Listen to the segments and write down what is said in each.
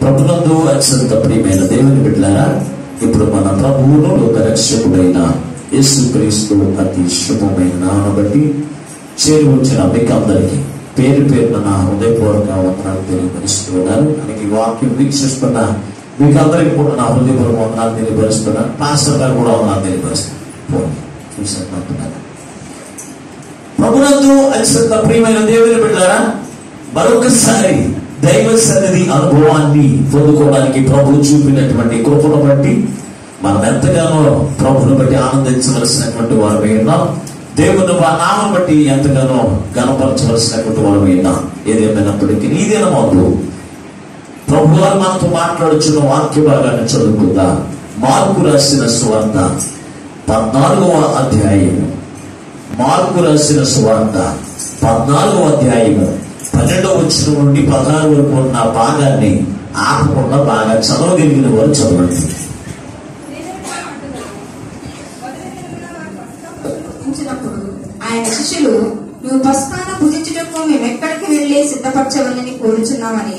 ప్రభునందు అత్యంత ప్రియమైన దేవుని బిడ్డారా ఇప్పుడు మన ప్రభువును ఒక రక్షకుడైన యేసుక్రీస్తు అతి శుభమైన నాన్న బట్టి చేరి వచ్చిన మీకు అందరికీ పేరు పేరున నా హృదయపూర్వక వందనాలు తెలియపరుస్తున్నాను మనకి వాక్యం వీక్షిస్తున్న మీకు అందరికీ కూడా నా హృదయపూర్వక వందనాలు తెలియపరుస్తున్నాను పాస్టర్ గారు కూడా వందనాలు తెలియపరుస్తున్నాను పోనీ, ప్రభునందు అత్యంత ప్రియమైన దేవుని బిడ్డారా మరొకసారి దైవ సన్నిధి అనుభవాన్ని పొందుకోవడానికి ప్రభు చూపినటువంటి కృపను బట్టి మనం ఎంతగానో ప్రభుని బట్టి ఆనందించవలసినటువంటి వారు ఉన్నాం. దేవుని వా- నామం బట్టి ఎంతగానో గణపరచవలసినటువంటి వారు ఉన్నాం. ఏదేమైనప్పటికీ ఇదేనా మాకు ప్రభు వారు మనతో మాట్లాడుచున్న వాక్య భాగాన్ని చదువుకుందా. మార్పు రాసిన సువార్త పద్నాలుగవ అధ్యాయము. మార్పు రాసిన సువార్త పద్నాలుగవ అధ్యాయము. పన్నెండో వచ్చిన నుండి పదహారు వరకు ఉన్న భాగాన్ని ఆపకుండా బాగా చదవగలిగిన వారు చదవండి. ఆయన శిష్యులు నువ్వు పస్కాను భుజించుటకు మేము ఎక్కడికి వెళ్ళి సిద్ధపరచవలని కోరుచున్నామని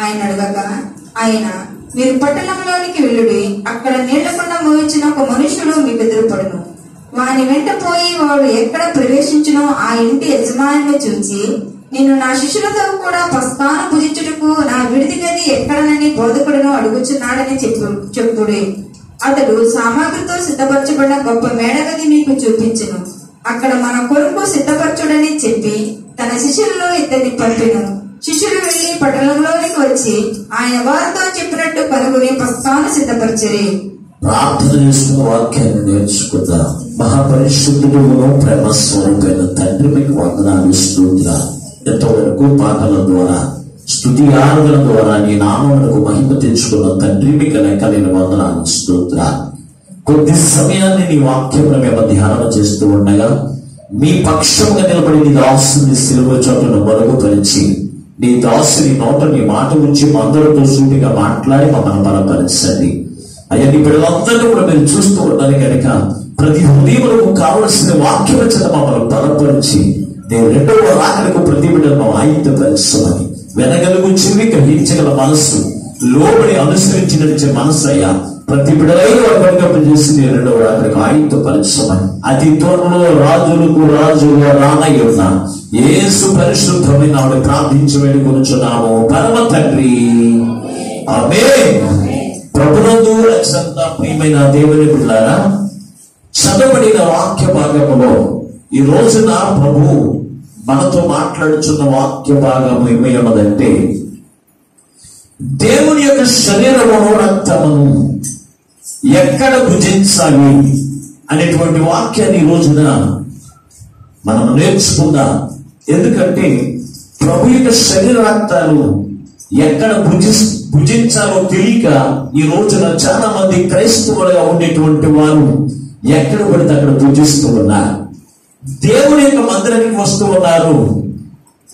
ఆయన అడగగా ఆయన మీరు పట్టణంలోనికి వెళ్ళుడి. అక్కడ నీళ్ళకుండా మోయించిన ఒక మనుషుడు మీకు ఎదురుపడును వాని వెంట పోయి వాడు ఎక్కడ ప్రవేశించినో ఆ ఇంటి యజమానిని చూచి నేను నా శిష్యులతో కూడా పస్తాను భుజించుటకు నా విడిది గది ఎక్కడనని బోధకుడును అడుగుచున్నాడని చెప్పు చెప్పుడే అతడు సామాగ్రితో సిద్ధపరచబడిన గొప్ప మేడగది మీకు చూపించను. అక్కడ మన కొరకు సిద్ధపరచుడని చెప్పి తన శిష్యులలో ఇద్దరిని పంపిను. శిష్యులు వెళ్ళి పట్టణంలోనికి వచ్చి ఆయన వారితో చెప్పినట్టు పలువురి పస్తాను సిద్ధపరచరి. ప్రార్థన చేసిన వాక్యాన్ని నేర్చుకుందాం. మహాపరిశుద్ధుడు ప్రేమ స్వరూపైన తండ్రి మీకు వందనాలు ఇస్తుందా ఎంతవరకు పాటల ద్వారా స్థుతి ఆరాధన ద్వారా నీ నామములకు మహిమ తెచ్చుకున్న తండ్రి మీకు లెక్కలేని వందనాలు స్తోత్ర కొద్ది సమయాన్ని నీ వాక్యముల మేము ధ్యానం చేస్తూ ఉండగా మీ పక్షముగా నిలబడి నీ దాసుని సిలువ చోటును మరుగుపరిచి నీ దాసుని నోట నీ మాట గురించి మా అందరితో సూటిగా మాట్లాడి మమ్మల్ని బలపరచండి. అయ్యా నీ పిల్లలందరినీ కూడా మీరు చూస్తూ ఉండాలి కనుక ప్రతి హృదయములకు కావలసిన వాక్యం చేత మమ్మల్ని బలపరిచి నేను రెండవ రాకడకు ప్రతి బిడ్డను ఆయుధపరచమని వెనగలుగు చెవి గ్రహించగల మనస్సు లోబడి అనుసరించిన మనస్సు అయ్యా ప్రతి బిడలైన వర్గం చేసి నేను రెండవ రాకలకు ఆయుధపరచమని. అతి త్వరలో రాజులకు రాజుగా రానయ్యున్న యేసు పరిశుద్ధమైన ఆవిడ ప్రార్థించి వేడుకొనుచున్నాము. పరమ తండ్రి. అమే ప్రభునందు రక్షణ ప్రియమైన దేవుని బిడ్డారా చదవబడిన వాక్య భాగంలో ఈ రోజున ప్రభు మనతో మాట్లాడుచున్న వాక్య భాగము ఏమన్నదంటే దేవుని యొక్క శరీర రక్తమును ఎక్కడ భుజించాలి అనేటువంటి వాక్యాన్ని ఈ రోజున మనం నేర్చుకుందాం. ఎందుకంటే ప్రభు యొక్క శరీర రక్తాలు ఎక్కడ భుజి భుజించాలో తెలియక ఈ రోజున చాలా మంది క్రైస్తవులుగా ఉండేటువంటి వారు ఎక్కడ పడితే అక్కడ భుజిస్తూ ఉన్నారు. దేవుని యొక్క మందిరానికి వస్తూ ఉన్నారు.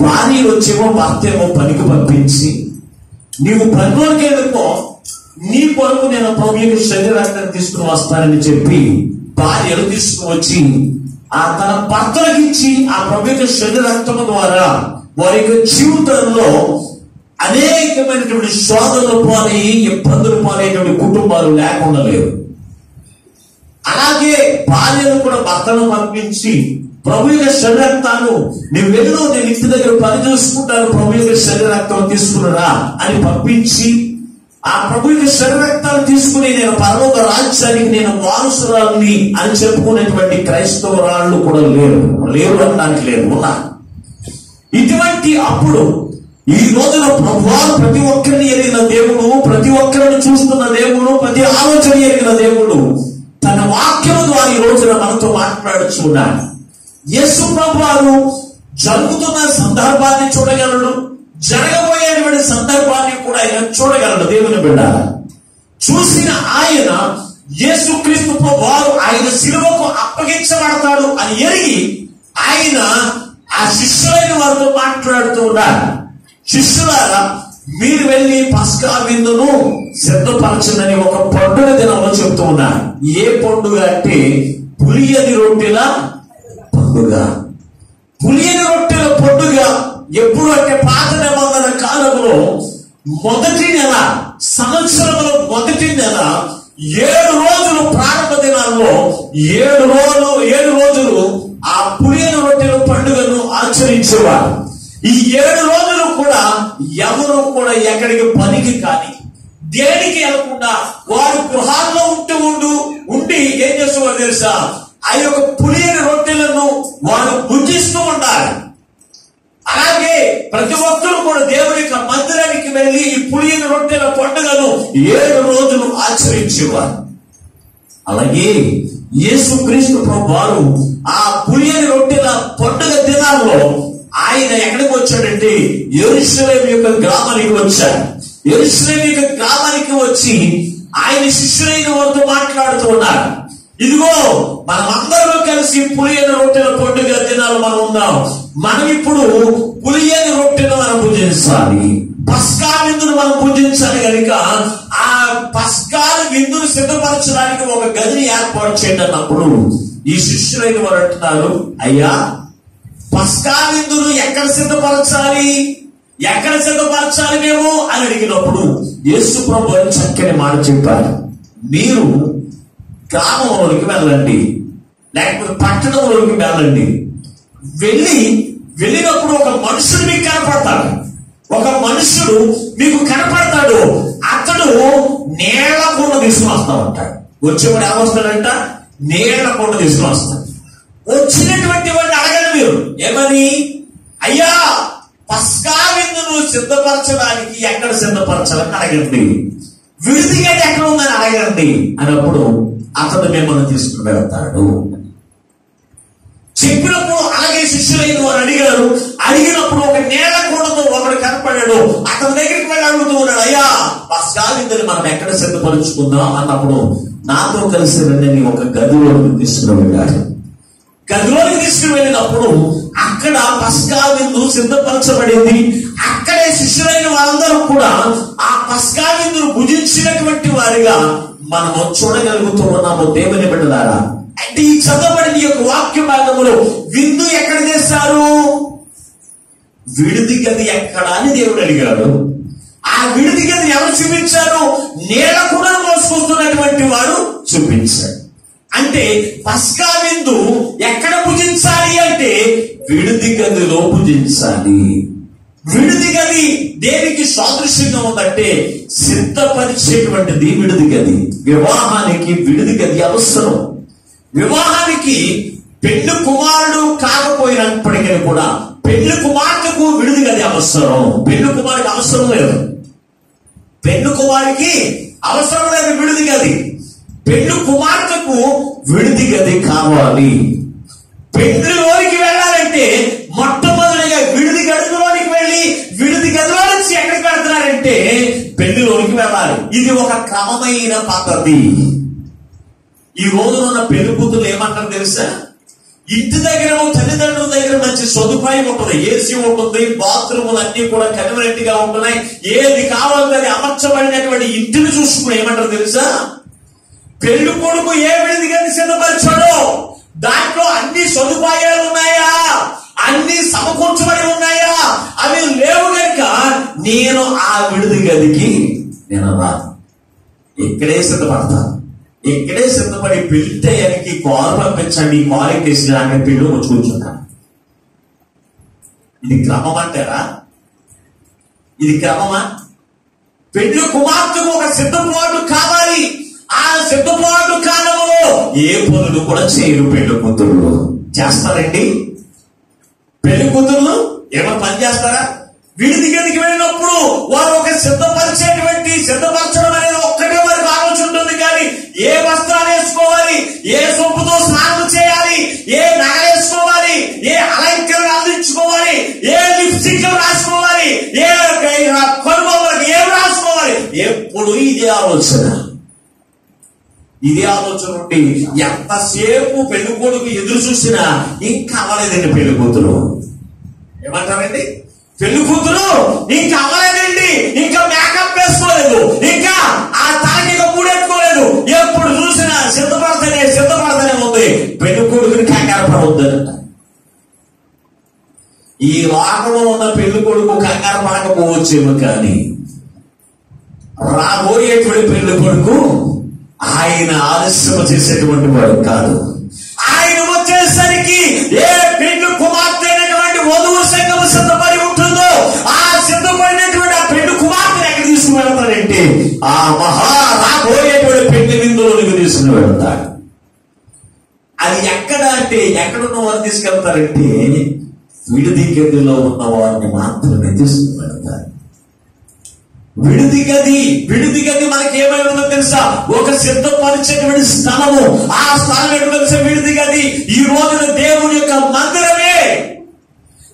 భార్యలు వచ్చేమో భర్త ఏమో పనికి పంపించి నీవు పనిలోకి వెళ్ళిపో నీ కొరకు నేను ప్రభు యొక్క శరీరాన్ని తీసుకుని వస్తానని చెప్పి భార్యలు తీసుకువచ్చి ఆ తన భర్తలకు ఇచ్చి ఆ ప్రభు యొక్క శరీరక్తము ద్వారా వారి యొక్క జీవితంలో అనేకమైనటువంటి శోధనలు పాలై ఇబ్బందులు పాలైనటువంటి కుటుంబాలు లేకుండా లేవు. అలాగే భార్యను కూడా భర్తను పంపించి ప్రభు యొక్క శరీరక్తాను నేను వెళ్ళు నేను ఇంటి దగ్గర పని చూసుకుంటాను ప్రభు యొక్క శరీరక్తం తీసుకున్నరా? అని పంపించి ఆ ప్రభు యొక్క శరీరక్తాన్ని తీసుకుని నేను పరలోక రాజ్యానికి నేను వారసురాలని అని చెప్పుకునేటువంటి క్రైస్తవురాళ్ళు కూడా లేరు. లేరు అనడానికి లేరు ఉన్నా ఇటువంటి అప్పుడు ఈ రోజున ప్రభువారు ప్రతి ఒక్కరిని ఎరిగిన దేవుడు ప్రతి ఒక్కరిని చూస్తున్న దేవుడు ప్రతి ఆలోచన ఎరిగిన దేవుడు తన వాక్యం ద్వారా ఈ రోజున మనతో మాట్లాడుచున్నాడు యేసు ప్రభువారు జరుగుతున్న సందర్భాన్ని చూడగలడు జరగబోయేటువంటి సందర్భాన్ని కూడా ఆయన చూడగలడు. దేవుని బిడ్డ చూసిన ఆయన యేసుక్రీస్తు వారు ఆయన శిలువకు అప్పగించబడతాడు అని ఎరిగి ఆయన ఆ శిష్యులైన వారితో మాట్లాడుతూ ఉన్నారు శిష్యులారా మీరు వెళ్ళి పస్కా విందును. సిద్ధపరచనని ఒక పండుగ దినంలో చెప్తూ ఉన్నారు ఏ పండుగ అంటే పులియని రొట్టెల పండుగ. పులియని రొట్టెల పండుగ ఎప్పుడు అంటే పాత నిబంధన కాలంలో మొదటి నెల సంవత్సరంలో మొదటి నెల ఏడు రోజులు ప్రారంభ దినాల్లో ఏడు రోజులు ఏడు రోజులు ఆ పులియన రొట్టెల పండుగను ఆచరించేవారు. ఈ ఏడు రోజులు కూడా ఎవరు కూడా ఎక్కడికి పనికి కానీ దేనికి వెళ్ళకుండా వారు గృహాల్లో ఉంటూ ఉండు ఉండి ఏం చేస్తున్నారు తెలుసా? ఆ యొక్క పులియని రొట్టెలను వారు భుజిస్తూ ఉండాలి అలాగే ప్రతి ఒక్కరు కూడా దేవుని యొక్క మందిరానికి వెళ్ళి ఈ పులియని రొట్టెల పండుగను ఏడు రోజులు ఆచరించేవారు. అలాగే యేసు క్రీస్తు వారు ఆ పులియని రొట్టెల పండుగ దినాల్లో ఆయన ఎక్కడికి వచ్చాడంటే ఎరుసలేం యొక్క గ్రామానికి వచ్చాడు. ఎరుసలేం గ్రామానికి వచ్చి ఆయన శిష్యులైన వారితో మాట్లాడుతూ ఉన్నారు. ఇదిగో మనం కలిసి పులియని రొట్టెల పండుగ దినాలు మనం ఉన్నాం. మనం ఇప్పుడు పులియని రొట్టెను మనం పూజించాలి. పస్కా విందును మనం పూజించాలి కనుక ఆ పస్కాల విందును సిద్ధపరచడానికి ఒక గదిని ఏర్పాటు చేయండి అన్నప్పుడు ఈ శిష్యులైన వారు అంటున్నారు అయ్యా పస్కా విందును ఎక్కడ సిద్ధపరచాలి? ఎక్కడ సిద్ధపరచాలి మేము అని అడిగినప్పుడు యేసు ప్రభు అని చక్కని మాట చెప్పారు మీరు గ్రామంలోకి వెళ్ళండి లేకపోతే పట్టణంలోకి వెళ్ళండి. వెళ్ళి వెళ్ళినప్పుడు ఒక మనుషుడు మీకు కనపడతాడు. ఒక మనుషుడు మీకు కనపడతాడు. అతడు నేల కొండ తీసుకుని వస్తా ఉంటాడు వచ్చేవాడు ఏమొస్తాడంట నేల కొండ తీసుకుని వస్తాడు. వచ్చినటువంటి వాడిని అడగండి మీరు. ఏమని? అయ్యా పస్కా విందును సిద్ధపరచడానికి ఎక్కడ సిద్ధపరచాలని అడగండి. విడిదిగా ఎక్కడ ఉందని అడగండి. అన్నప్పుడు అతడు మిమ్మల్ని తీసుకుని వెళ్తాడు. చెప్పినప్పుడు అలాగే శిష్యులైన వారు అడిగారు. అడిగినప్పుడు ఒక నేల కూడదు ఒకడు కనపడాడు అతని దగ్గరికి వెళ్ళి అడుగుతూ ఉన్నాడు అయ్యా పస్కా విందుని మనం ఎక్కడ సిద్ధపరుచుకుందాం? అన్నప్పుడు నాతో కలిసి వెళ్ళని ఒక గదిలోకి తీసుకుని వెళ్ళాడు గదిలోకి తీసుకుని వెళ్ళినప్పుడు అక్కడ పస్కా విందు సిద్ధపరచబడింది. అక్కడే శిష్యులైన వారందరూ కూడా ఆ పస్కా విందును భుజించినటువంటి వారిగా మనము చూడగలుగుతూ ఉన్నాము దేవుని బిడ్డలారా. అంటే ఈ చదవబడిన ఈ యొక్క వాక్య భాగములో విందు ఎక్కడ చేస్తారు విడిది గది ఎక్కడ అని దేవుడు అడిగాడు. ఆ విడిది గది ఎవరు చూపించారు? నేల కూడా మోసుకొస్తున్నటువంటి వారు చూపించాడు అంటే పస్కా విందు ఎక్కడ పూజించాలి అంటే విడిది గదిలో పూజించాలి. విడిది గది దేనికి సాదృశ్యంగా ఉందంటే సిద్ధపరిచేటువంటిది విడిది గది. వివాహానికి విడిది గది అవసరం. వివాహానికి పెళ్ళి కుమారుడు కాకపోయినప్పటికీ కూడా పెళ్ళి కుమార్తెకు విడిది గది అవసరం. పెళ్ళి కుమారుడికి అవసరం లేదు. పెళ్ళి కుమారికి అవసరం లేదు విడిది గది. పెళ్ళి కుమార్తెకు విడిది గది కావాలి. పెళ్ళిలోనికి వెళ్ళాలంటే మొట్టమొదటిగా విడిది గదిలోనికి వెళ్ళి విడిది గదిలో నుంచి ఎక్కడికి వెళ్తున్నారంటే పెళ్ళిలోనికి వెళ్ళాలి. ఇది ఒక క్రమమైన పద్ధతి. ఈ రోజున ఉన్న పెళ్ళి కూతురు ఏమంటారు తెలుసా? ఇంటి దగ్గర తల్లిదండ్రుల దగ్గర మంచి సదుపాయం ఉంటుంది. ఏసీ ఉంటుంది బాత్రూములు అన్ని కూడా కన్వీనెంట్గా ఉంటున్నాయి. ఏది కావాలంటే అది అమర్చబడినటువంటి ఇంటిని చూసుకుని ఏమంటారు తెలుసా? పెళ్ళి కొడుకు ఏ విడిదిగా సిద్ధపరిచాడో దాంట్లో అన్ని సదుపాయాలు ఉన్నాయా? అన్ని సమకూర్చబడి ఉన్నాయా? అవి లేవు కనుక నేను ఆ విడిది గదికి నేను రాను. ఇక్కడే సిద్ధపడతాను. ఇక్కడే సిద్ధపడి పెళ్ళి టయానికి కారు పంపించండి కారు ఎక్కేసి నాకు పెళ్ళి వచ్చి కూర్చుంటాను. ఇది క్రమం అంటారా? ఇది క్రమమా? పెళ్ళి కుమార్తెకు ఒక సిద్ధపాటు కావాలి. ఆ సిద్ధపాటు కాలంలో ఏ పనులు కూడా చేయరు పెళ్ళి కూతురు చేస్తారండి? పెళ్ళి కూతుర్లు ఏమైనా పని చేస్తారా? వీడి దగ్గరికి వెళ్ళినప్పుడు వారు ఒక సిద్ధపరిచేటువంటి సిద్ధపరచడం అనేది ఒక్కటే వారికి ఆలోచన ఉంటుంది కానీ ఏ వస్త్రాలు వేసుకోవాలి ఏ సొప్పుతో స్నానం చేయాలి ఏ నగ వేసుకోవాలి ఏ అలంకరణ అందించుకోవాలి ఏ లిప్స్టిక్ రాసుకోవాలి ఏ కొనుగోలు ఏం రాసుకోవాలి? ఎప్పుడు ఇదే ఆలోచన. ఇది ఆలోచన ఉండి ఎంతసేపు పెళ్ళి కొడుకు ఎదురు చూసినా ఇంకా అవ్వలేదండి పెళ్ళి కూతురు ఏమంటారండి? పెళ్ళి కూతురు ఇంకా అవ్వలేదండి. ఇంకా మేకప్ వేసుకోలేదు. ఇంకా ఆ తాకి ఇంకా మూడెట్టుకోలేదు. ఎప్పుడు చూసినా సిద్ధపడతనే సిద్ధపడతనే ఉంది. పెళ్ళి కొడుకుని కంగారు పడవద్దంట ఈ లోకంలో ఉన్న పెళ్ళి కొడుకు కంగారు పడకపోవచ్చేమో కానీ రాబోయేటువంటి పెళ్ళి కొడుకు ఆయన ఆలస్యం చేసేటువంటి వాడు కాదు. ఆయన వచ్చేసరికి ఏ పెళ్ళి కుమార్తె అయినటువంటి వధువు సంఘం సిద్ధపడి ఉంటుందో ఆ సిద్ధపడినటువంటి ఆ పెళ్ళి కుమార్తెను ఎక్కడ తీసుకుని వెళ్తాడంటే ఆ మహా రాబోయేటువంటి పెళ్ళి విందులోనికి తీసుకుని వెళ్తాడు అది ఎక్కడ అంటే ఎక్కడున్న వారు తీసుకెళ్తారంటే విడిదికెందులో ఉన్న వారిని మాత్రమే తీసుకుని వెళ్తారు విడిది గది విడిది గది మనకి ఏమై ఉందో తెలుసా? ఒక సిద్ధపరిచేటువంటి స్థలము. ఆ స్థలం ఏంటో తెలుసా విడిది గది? ఈ రోజున దేవుని యొక్క మందిరమే.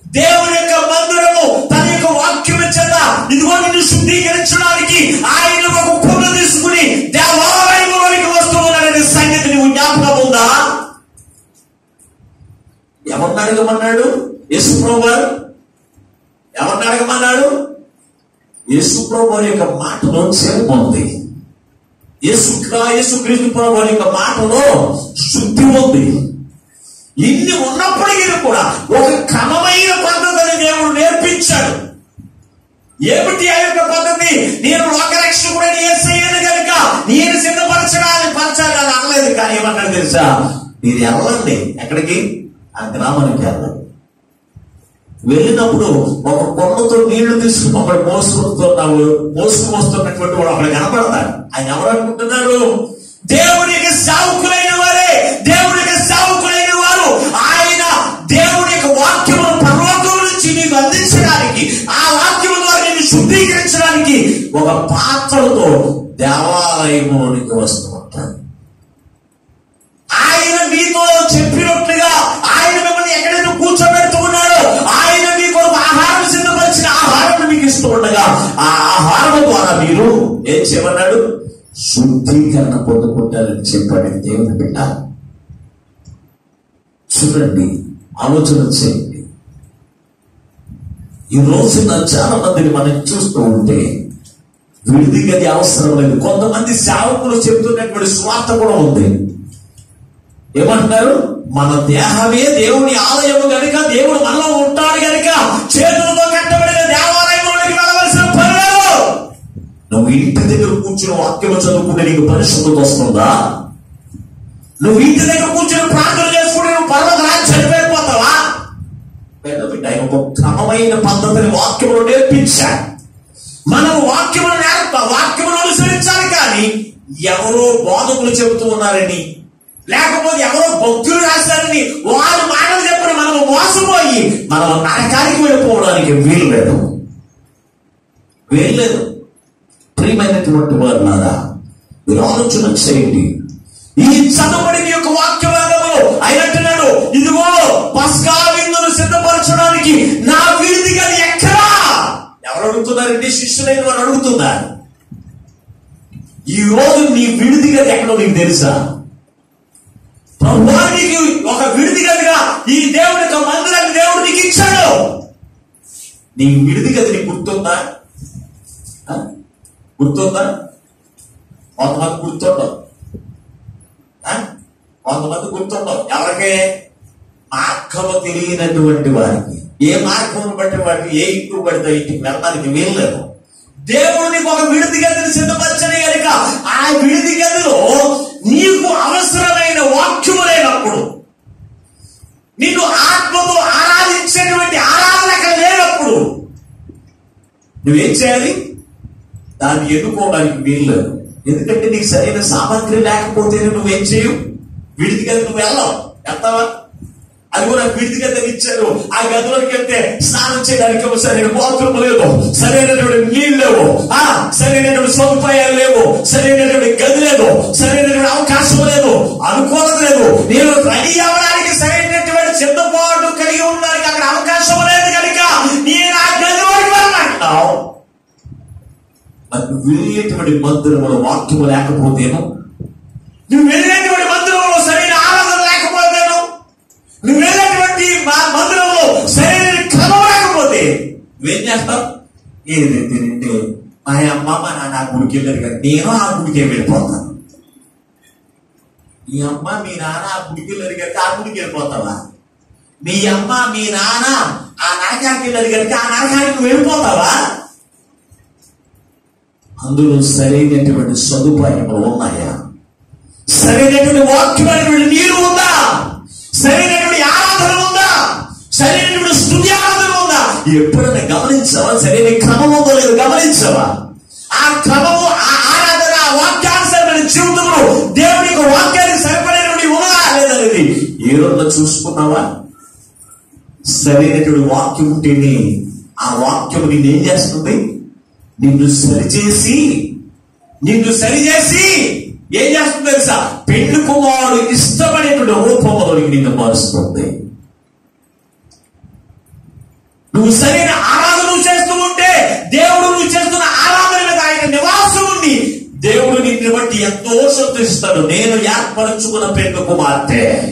దేవుని యొక్క మందిరము తన యొక్క వాక్యం చేత ఇదిగో నిన్ను శుద్ధీకరించడానికి ఆయన ఒక పుల్ల తీసుకుని దేవాలయంలోనికి వస్తున్నాడనే సంగతి నువ్వు జ్ఞాపకం ఉందా? ఎవరిని అడగమన్నాడు? యేసుప్రభు వారు ఎవరిని అడగమన్నాడు? యేసుప్రభు వారి యొక్క మాటలో చేప ఉంది యేసు యేసు క్రీస్తు ప్రభు యొక్క మాటలో శుద్ధి ఉంది ఇన్ని ఉన్నప్పటికీ కూడా ఒక క్రమమైన పద్ధతిని దేవుడు నేర్పించాడు. ఏమిటి ఆ యొక్క పద్ధతి? నేను లోకరక్షకుడని ఏసయ్యను కనుక నేను సిద్ధపరచడానికి పరచాలని అనలేదు కానీ ఏమన్నాడు తెలుసా? మీరు వెళ్ళండి ఎక్కడికి? ఆ గ్రామానికి వెళ్ళండి. వెళ్ళినప్పుడు ఒక కొండతో నీళ్ళు తీసుకుని ఒకడు మోసుకుంటున్నావు మోసుకు వస్తున్నటువంటి వాడు అక్కడ కనపడతాడు. ఆయన ఎవరు అనుకుంటున్నారు దేవునికి సావుకులైన వారే. దేవునికి సావుకులైన వారు. ఆయన దేవుని యొక్క వాక్యమును పర్వతం నుంచి నీకు అందించడానికి ఆ వాక్యము ద్వారా నిన్ను శుద్ధీకరించడానికి ఒక పాత్రతో దేవాలయంలోనికి వస్తూ ఉంటాడు. ఆయన మీతో చెప్పినట్లుగా ఆయన మిమ్మల్ని ఎక్కడైనా కూర్చో ఆహారం ఉండగా ఆ ఆహారం ద్వారా మీరు ఏం చేయమన్నాడు? శుద్ధీకరణ పొందుకుంటారని చెప్పాడు దేవుని బిడ్డ. చూడండి ఆలోచన చేయండి. ఈ రోజున చాలా మందిని మనం చూస్తూ ఉంటే విడిది గది అవసరం లేదు. కొంతమంది సేవకులు చెబుతున్నటువంటి స్వార్థ కూడా ఉంది. ఏమంటున్నారు? మన దేహమే దేవుని ఆలయము కనుక దేవుడు మనలో ఉంటాడు కనుక చేతులతో ఇంటి దగ్గర కూర్చుని వాక్యం చదువుకుంటే నీకు పరిశుద్ధత వస్తుందా? నువ్వు ఇంటి దగ్గర కూర్చుని ప్రార్థన చేసుకుంటే నువ్వు పర్వత రాజ్యాన్ని వెళ్ళిపోతావా పెద్ద బిడ్డ ఆయన ఒక క్రమమైన పద్ధతిని వాక్యంలో నేర్పించా మనం వాక్యములు నేర్ప వాక్యములు అనుసరించాలి కానీ ఎవరో బోధకులు చెబుతూ ఉన్నారని లేకపోతే ఎవరో భక్తులు రాశారని వారు మాటలు చెప్పిన మనం మోసపోయి మనం నరకానికి వెళ్ళిపోవడానికి వీలు లేదు. వీలు లేదు. ప్రియమైనటువంటి వారు నారా మీరు ఆలోచన చేయండి. ఈ చదవబడిన యొక్క వాక్య భాగంలో ఆయన ఇదిగో పస్కా విందును సిద్ధపరచడానికి నా వీధి గది ఎక్కడా? ఎవరు అడుగుతున్నారండి శిష్యులైన వారు అడుగుతున్నారు. ఈ రోజు నీ విడిది గది ఎక్కడో నీకు తెలుసా? ప్రభువానికి ఒక విడిది గదిగా ఈ దేవుడి యొక్క మందిరాన్ని దేవుడు నీకు ఇచ్చాడు. నీ విడిది గదిని గుర్తుందా? గుర్తుందా కొంతమంది గుర్తుండదు ఆ? కొంతమంది గుర్తుండదు ఎవరికి? మార్గము తెలియనటువంటి వారికి. ఏ మార్గం బట్టి వాటికి ఏ ఇంటికి పడితే ఇంటికి వెళ్ళడానికి వీల్లేదు. దేవుడికి ఒక విడిది గదిని సిద్ధపరచని కనుక ఆ విడిది గదిలో నీకు అవసరమైన వాక్యము లేనప్పుడు నిన్ను ఆత్మతో ఆరాధించేటువంటి ఆరాధన అక్కడ లేనప్పుడు నువ్వేం చేయాలి? దాన్ని ఎన్నుకోవడానికి వీలు ఎందుకంటే నీకు సరైన సామాగ్రి లేకపోతే నువ్వేం చేయవు? విడిది గది నువ్వు వెళ్ళావు. వెళ్తావా? అది కూడా విడిది గది ఇచ్చారు. ఆ గదిలోకి వెళ్తే స్నానం చేయడానికి సరైన బాత్రూమ్ లేదు. సరైనటువంటి నీళ్ళు లేవు. ఆ సరైనటువంటి సదుపాయాలు లేవు. సరైనటువంటి గది లేదు. సరైనటువంటి అవకాశం లేదు. అనుకూలత లేదు. నేను రెడీ అవ్వడానికి సరైనటువంటి సిద్ధపాటు కలిగి ఉండడానికి అక్కడ అవకాశం లేదు కనుక నేను ఆ గదిలోకి వెళ్ళాను మరి నువ్వు వెళ్ళేటువంటి మందిరంలో వాక్యము లేకపోతేను. నువ్వు వెళ్ళేటువంటి మందిరంలో సరైన ఆరాధన లేకపోతేను. నువ్వు వెళ్ళేటువంటి మా మందిరంలో సరైన క్రమం లేకపోతే నువ్వేం చేస్తావు? ఏది తింటే మా అమ్మ మా నాన్న ఆ గుడికి వెళ్ళారు కదా నేను ఆ గుడికి వెళ్ళిపోతాను. మీ అమ్మ మీ నాన్న ఆ గుడికి వెళ్ళారు కనుక ఆ గుడికి వెళ్ళిపోతావా? మీ అమ్మ మీ నాన్న ఆ నరకానికి వెళ్ళారు కనుక ఆ నరకానికి వెళ్ళిపోతావా? అందులో సరైనటువంటి సదుపాయములు ఉన్నాయా? సరైనటువంటి వాక్యమైనటువంటి నీరు ఉందా? సరైనటువంటి ఆరాధన ఉందా? సరైనటువంటి స్థుతి ఆరాధన ఉందా? ఎప్పుడైనా గమనించావా? సరైన క్రమం ఉందో గమనించవా? ఆ క్రమము ఆ ఆరాధన ఆ వాక్యానుసరమైన జీవితంలో దేవుని యొక్క వాక్యానికి సరిపడేటువంటి ఉన్నదా లేదనేది ఏ రోజున చూసుకున్నావా? సరైనటువంటి వాక్యం ఉంటేనే ఆ వాక్యం నేను ఏం చేస్తుంది? నిన్ను సరిచేసి నిన్ను సరిచేసి ఏం చేస్తుంది తెలుసా? పెళ్ళి కుమారుడు ఇష్టపడేటువంటి రూపంలోకి నిన్ను మారుస్తుంది. నువ్వు సరైన ఆరాధన చేస్తూ ఉంటే దేవుడు నువ్వు చేస్తున్న ఆరాధన ఆయన నివాసం ఉండి దేవుడు నిన్ను బట్టి ఎంతో సంతోషిస్తాడు. నేను ఏర్పరచుకున్న పెళ్ళి కుమార్తె.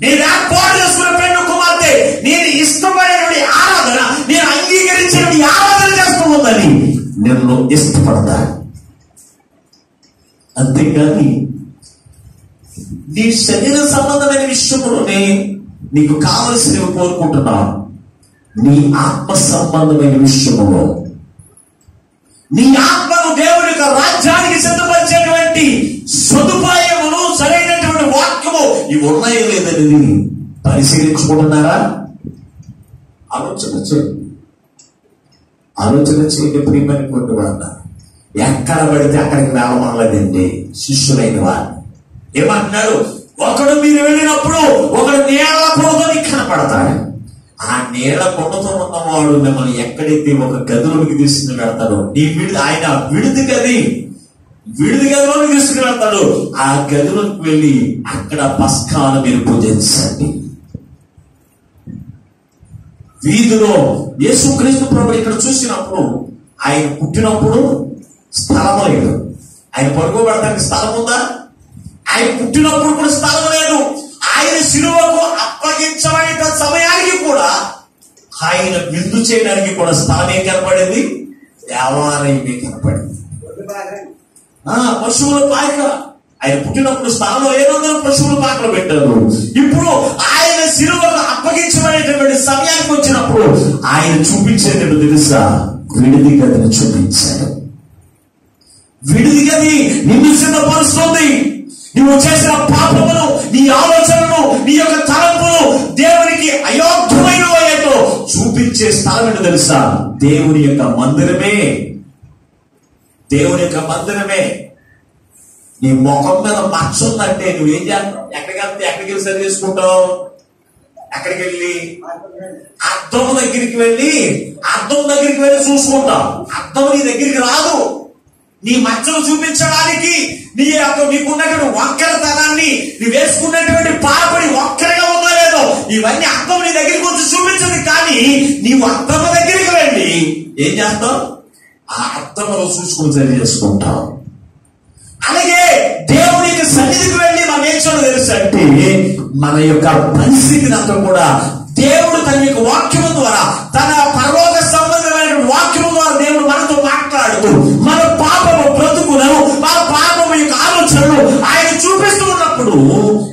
నేను ఏర్పాటు చేసుకున్న పెళ్ళి కుమార్తె. నేను ఇష్టపడేటువంటి ఆరాధన నేను అంగీకరించిన ఆరాధన చేస్తూ నిన్ను ఇష్టపడతాను అంతేకాని నీ శరీర సంబంధమైన విషయంలోనే నీకు కావలసినవి కోరుకుంటున్నావు నీ ఆత్మ సంబంధమైన విషయంలో నీ ఆత్మను దేవుని యొక్క రాజ్యానికి సిద్ధపరిచేటువంటి సదుపాయములు సరైనటువంటి వాక్యము ఇవి ఉన్నాయో లేదని పరిశీలించుకుంటున్నారా? ఆలోచన చేయండి. ఆలోచన చేయండి ప్రియమైనటువంటి వాళ్ళ ఎక్కడ పడితే అక్కడికి రావాలండి శిష్యులైన వారు. ఏమంటున్నారు? ఒకడు మీరు వెళ్ళినప్పుడు ఒకడు నీళ్ళ కొడుకొని కనపడతాడు. ఆ నీళ్ళ కొండతో ఉన్నవాడు మిమ్మల్ని ఎక్కడైతే ఒక గదిలోకి తీసుకుని వెళ్తాడో నీ విడి ఆయన విడిది గది. విడిది గదిలోకి తీసుకుని వెళ్తాడు. ఆ గదిలోకి వెళ్ళి అక్కడ పస్కాలు మీరు పూజించండి. వీధిలో యేసుక్రీస్తు ప్రభు ఇక్కడ చూసినప్పుడు ఆయన పుట్టినప్పుడు స్థలం లేదు. ఆయన పడుకోబడటానికి స్థలం ఉందా? ఆయన పుట్టినప్పుడు కూడా స్థలం లేదు. ఆయన శిలువకు అప్పగించబడిన సమయానికి కూడా ఆయన విందు చేయడానికి కూడా స్థలమే కనపడింది. దేవాలయమే కనపడింది. ఆ పశువుల పాక ఆయన పుట్టినప్పుడు స్థానంలో ఏదో పశువులు పాటలు పెట్టారు. ఇప్పుడు ఆయన శిలువకు అప్పగించబడేటటువంటి సమయానికి వచ్చినప్పుడు ఆయన చూపించేటట్టు తెలుసా? విడిది గదిని చూపించాడు. విడిది గది నిన్ను సిద్ధపరుస్తుంది. నువ్వు చేసిన పాపమును నీ ఆలోచనను నీ యొక్క తలంపును దేవునికి అయోగ్యమైన ఏంటో చూపించే స్థలం ఏంటో తెలుసా? దేవుని యొక్క మందిరమే. దేవుని యొక్క మందిరమే. నీ ముఖం మీద మచ్చ ఉందంటే నువ్వేం చేస్తావు ఎక్కడికి వెళ్తే ఎక్కడికి వెళ్ళి సరి చేసుకుంటావు? ఎక్కడికి వెళ్ళి? అద్దం దగ్గరికి వెళ్ళి అర్థం దగ్గరికి వెళ్ళి చూసుకుంటావు. అర్థం నీ దగ్గరికి రాదు. నీ మచ్చలు చూపించడానికి నీ యొక్క నీకున్నటువంటి వంకరతనాన్ని నీ వేసుకున్నటువంటి పాపడి ఒక్కరిగా ఉందో లేదో ఇవన్నీ అర్థం నీ దగ్గరికి వచ్చి చూపించదు కానీ నీవు అర్థం దగ్గరికి వెళ్ళి ఏం చేస్తావు? ఆ అర్థంలో చూసుకుని సరి చేసుకుంటావు. అలాగే దేవునికి సన్నిధికి వెళ్ళి మనం ఏం చూడ తెలుసు అంటే మన యొక్క పరిస్థితిని అంతా కూడా దేవుడు తన యొక్క వాక్యం ద్వారా తన పరలోక సంబంధమైన వాక్యం ద్వారా దేవుడు మనతో మాట్లాడుతూ మన పాపము బ్రతుకులను మన పాపము యొక్క ఆలోచనలు ఆయన చూపిస్తూ ఉన్నప్పుడు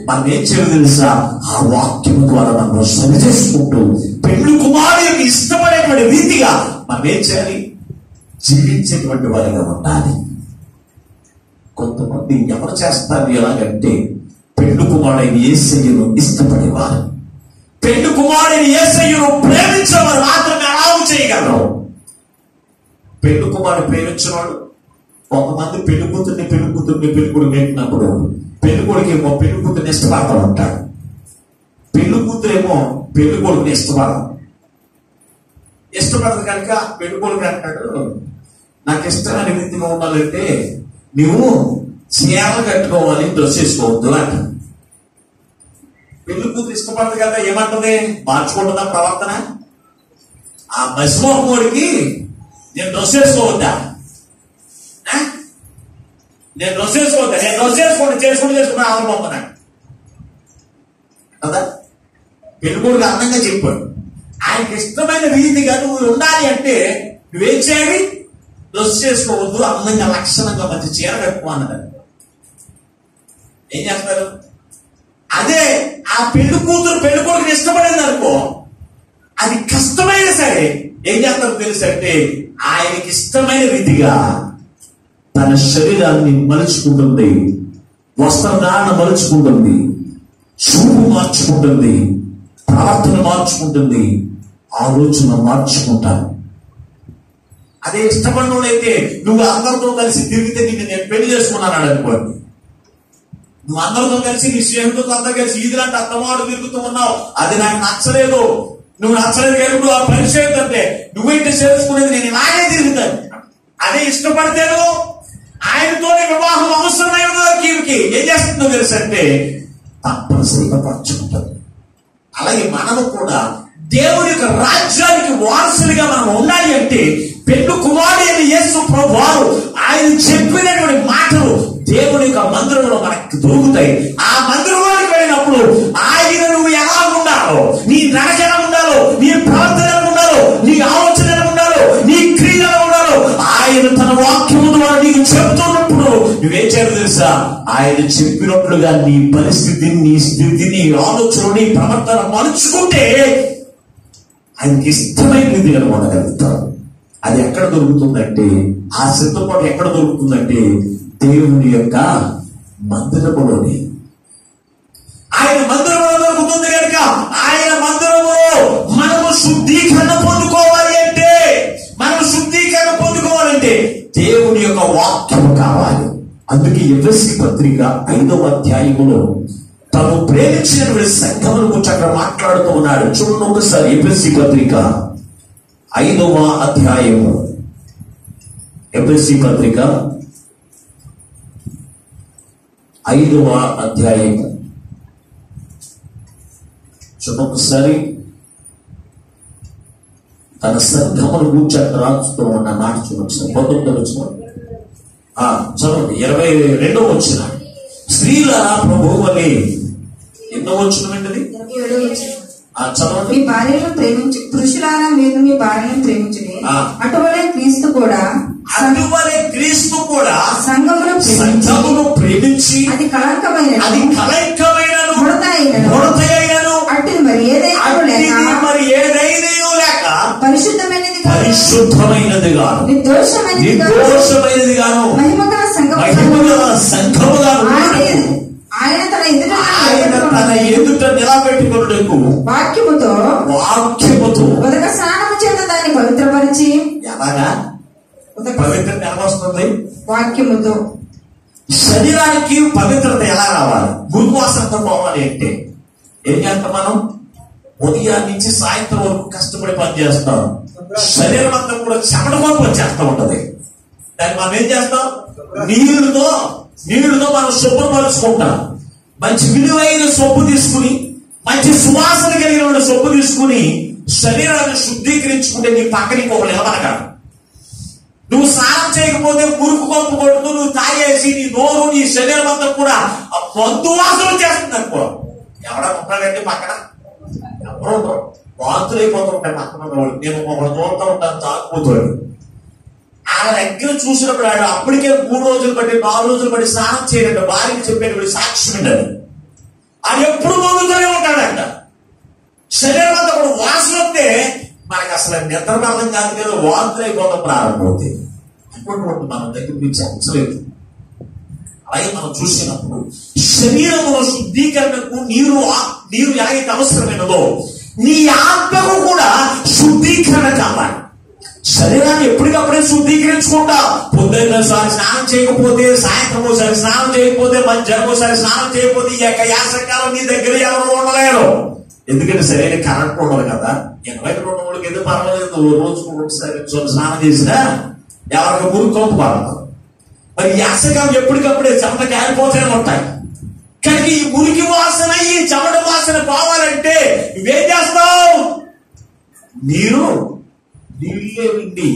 మనం ఏం చేయాలి తెలుసా? ఆ వాక్యం ద్వారా మనం సరి చేసుకుంటూ పెళ్ళి కుమారు యొక్క ఇష్టపడేటువంటి రీతిగా మనం ఏం చేయాలి? జీవించేటువంటి వారిగా ఉండాలి. కొంతమంది ఎవరు చేస్తారు ఎలాగంటే పెళ్ళి కుమారుడైన ఏసయ్యను ఇష్టపడేవారు. పెండు కుమారుడైన ఏసయ్యను ప్రేమించేవారు మాత్రమే అలాగూ చేయగలరు. పెళ్ళి కుమారుడు ప్రేమించేవాడు కొంతమంది పెళ్ళి కూతుర్ని పెళ్ళి కూతుర్ని పెళ్ళి కొడుకు పెట్టినప్పుడు పెళ్ళి కొడుకు ఏమో పెళ్ళి కూతుర్ని ఇష్టపడతా ఉంటాడు. పెళ్ళి కూతురేమో పెళ్ళి కొడుకుని ఇష్టపడదు. ఇష్టపడదు కనుక పెళ్ళి కొడుకు అంటాడు నాకు ఇష్టమైన రీతిగా ఉండాలంటే నువ్వు చీరలు కట్టుకోవాలి డ్రెస్ వేసుకోవద్దు అంట. పెళ్ళి కూతురు ఇష్టపడదు కదా? ఏమంటుంది? మార్చుకుంటుందా ప్రవర్తన? ఆ మసిమోహముడికి నేను డ్రెస్ వేసుకోవద్దా? ఆ? నేను డ్రెస్ వేసుకోవద్దా? నేను డ్రెస్ వేసుకోండి చేసుకుని చేసుకుని ఆవిడ పంపనాడు కదా? పెళ్ళి కొడుకు అందంగా చెప్పాడు. ఆయనకి ఇష్టమైన రీతిగా నువ్వు ఉండాలి అంటే నువ్వేం చేయాలి? డ్రెస్ చేసుకోవద్దు అందంగా లక్షణంగా మంచి చీర కట్టుకో ఏం చేస్తారు? అదే ఆ పెళ్ళి కూతురు పెళ్ళి కొడుకుని ఇష్టపడింది అనుకో. అది కష్టమైనా సరే ఏం చేస్తారు తెలుసు అంటే ఆయనకి ఇష్టమైన రీతిగా తన శరీరాన్ని మలుచుకుంటుంది వస్త్రధారణ మలుచుకుంటుంది చూపు మార్చుకుంటుంది ప్రవర్తన మార్చుకుంటుంది ఆలోచన మార్చుకుంటాను అదే ఇష్టపడినోడైతే నువ్వు అందరితో కలిసి తిరిగితే నిన్ను నేను పెళ్ళి చేసుకున్నాను అనుకోండి నువ్వు అందరితో కలిసి నీ స్నేహితులతో అందరూ కలిసి ఈదులంటే అత్తమాడు తిరుగుతూ ఉన్నావు. అది నాకు నచ్చలేదు. నువ్వు నచ్చలేదు ఎప్పుడు ఆ పని చేయొద్దంటే నువ్వైతే చేసుకునేది నేను ఇలాగే తిరుగుతాను. అదే ఇష్టపడితేను ఆయనతోనే వివాహం అవసరమైన కీవికి ఏం చేస్తుందో తెలుసంటే తప్పనిసరిగా పంచుకుంటుంది అలాగే మనము కూడా దేవుని యొక్క రాజ్యానికి వారసులుగా మనం ఉండాలి అంటే పెళ్ళి కుమారుడు యేసు వారు ఆయన చెప్పినటువంటి మాటలు దేవుని యొక్క మందిరంలో మనకు దొరుకుతాయి. ఆ మందిరంలోకి వెళ్ళినప్పుడు ఆయన నువ్వు ఎలా ఉండాలో నీ నడక ఉండాలో నీ ప్రవర్తన ఉండాలో నీ ఆలోచన ఎలా ఉండాలో నీ క్రియలు ఉండాలో ఆయన తన వాక్యము ద్వారా నీకు చెప్తున్నప్పుడు నువ్వేం చేయాలి తెలుసా? ఆయన చెప్పినట్లుగా నీ పరిస్థితిని నీ స్థితిని ఆలోచన నీ ప్రవర్తన మలుచుకుంటే ఆయనకి ఇష్టమైన రీతిగా ఉండగలుగుతారు అది ఎక్కడ దొరుకుతుందంటే ఆ సిద్ధపాటు ఎక్కడ దొరుకుతుందంటే దేవుని యొక్క మందిరములోని. ఆయన మందిరంలో దొరుకుతుంది కనుక ఆయన మందిరంలో మనము శుద్ధీకరణ పొందుకోవాలి అంటే మనం శుద్ధీకరణ పొందుకోవాలంటే దేవుని యొక్క వాక్యం కావాలి. అందుకే ఎఫ్ఎస్సి పత్రిక ఐదవ అధ్యాయములో తను ప్రేమించిన సంఘముల గురించి అక్కడ మాట్లాడుతూ ఉన్నాడు. చూడండి ఒకసారి ఎఫ్ఎస్సి పత్రిక ఐదవ అధ్యాయము. ఎఫ్ఎస్సి పత్రిక ఐదవ అధ్యాయము చూడండి తన సంఘమును కూర్చొని రాస్తూ ఉన్న మాట చూడొకసారి పంతొమ్మిది వచ్చిన చదవండి. ఇరవై రెండో వచ్చిన స్త్రీల ప్రభు అని ఎన్నో వచ్చిన వెంటనే మీ భార్యను ప్రేమించు పురుషులారా మీరు మీ భార్యను ప్రేమించుడి. అటువలే క్రీస్తు కూడా అందువలే క్రీస్తు కూడా సంఘమును ప్రేమించి సంఘమును ప్రేమించి అది కళంకమైన అది కలైకమైనను ముడత అయినను ముడత అయినను అట్టిది మరి ఏదైనా లేక మరి ఏదైనా లేక పరిశుద్ధమైనది పరిశుద్ధమైనది గాను నిర్దోషమైనది గాను మహిమగల సంఘము మహిమగల సంఘముగా ఆయన తన ఎదుట ఆయన తన ఎదుట నిలబెట్టుకున్నకు వాక్యముతో వాక్యముతో ఉదక స్నానము చేత దాన్ని పవిత్రపరిచి ఎలాగా? పవిత్రత ఎలా వస్తుంది? వాక్యముతో. శరీరానికి పవిత్రత ఎలా రావాలి? గురువాసనతో పోవాలి అంటే ఏం చేస్తాం మనం? ఉదయం నుంచి సాయంత్రం వరకు కష్టపడి పని చేస్తాం. శరీరం అంతా కూడా చెమట మొత్తం వచ్చేస్తూ ఉంటది. దాన్ని మనం ఏం చేస్తాం? నీళ్ళతో నీళ్ళతో మనం శుభ్రపరుచుకుంటాం. మంచి విలువైన సొప్పు తీసుకుని మంచి సువాసన కలిగిన సొప్పు తీసుకుని శరీరాన్ని శుద్ధీకరించుకుంటే నీ పక్కన ఇంకొక నిలబడగాడు నువ్వు స్నానం చేయకపోతే మురుకు కొంపు కొడుతూ నువ్వు తాగేసి నీ నోరు నీ శరీరం అంతా కూడా ఆ మందు వాసన చేస్తుంది అనుకో. ఎవడ ఉంటాడండి పక్కన? ఎవరు ఉండరు వాంతులు అయిపోతూ ఉంటాయి పక్కన ఉన్నవాళ్ళు. నేను ఒకడు దూరంతో ఉంటాను తాగుపోతాడు ఆ దగ్గర చూసినప్పుడు ఆడు అప్పటికే మూడు రోజులు బట్టి నాలుగు రోజులు బట్టి స్నానం చేయడంట. భార్యకి చెప్పేటువంటి సాక్ష్యం ఉండదు అది ఎప్పుడు మోగుతూనే ఉంటాడంట. శరీరం అంతా కూడా వాసన వస్తే మనకు అసలు నిద్ర అర్థం కాదు కదా వాంతులు అయిపోతాం ప్రారంభమవుతాయి. అటువంటి మనం దగ్గర నుంచి అంచలేదు అలాగే మనం చూసినప్పుడు శరీరంలో శుద్ధీకరణకు నీరు నీరు ఎలాగైతే అవసరమైనదో నీ ఆత్మకు కూడా శుద్ధీకరణ కావాలి. శరీరాన్ని ఎప్పటికప్పుడే శుద్ధీకరించుకుంటా. పొద్దున్నసారి స్నానం చేయకపోతే సాయంత్రం ఒకసారి స్నానం చేయకపోతే మధ్యాహ్నం ఒకసారి స్నానం చేయకపోతే ఈ యొక్క యాసకాలం నీ దగ్గర ఎవరు ఉండలేరు. ఎందుకంటే సరైన కరెంట్ ఉండదు కదా. ఇన్వైటర్ ఉన్న వాళ్ళకి ఎందుకు పర్వాలేదు. రోజుకు ఒకసారి స్నానం చేసినా ఎవరికి మురికి కొంపు పడదు. మరి యాసకాలం ఎప్పటికప్పుడే చెమట కాలిపోతూనే ఉంటాయి. కానీ ఈ మురికి వాసన ఈ చెమట వాసన పోవాలంటే ఇవేం చేస్తావు? నీరు నీళ్ళే ఉండి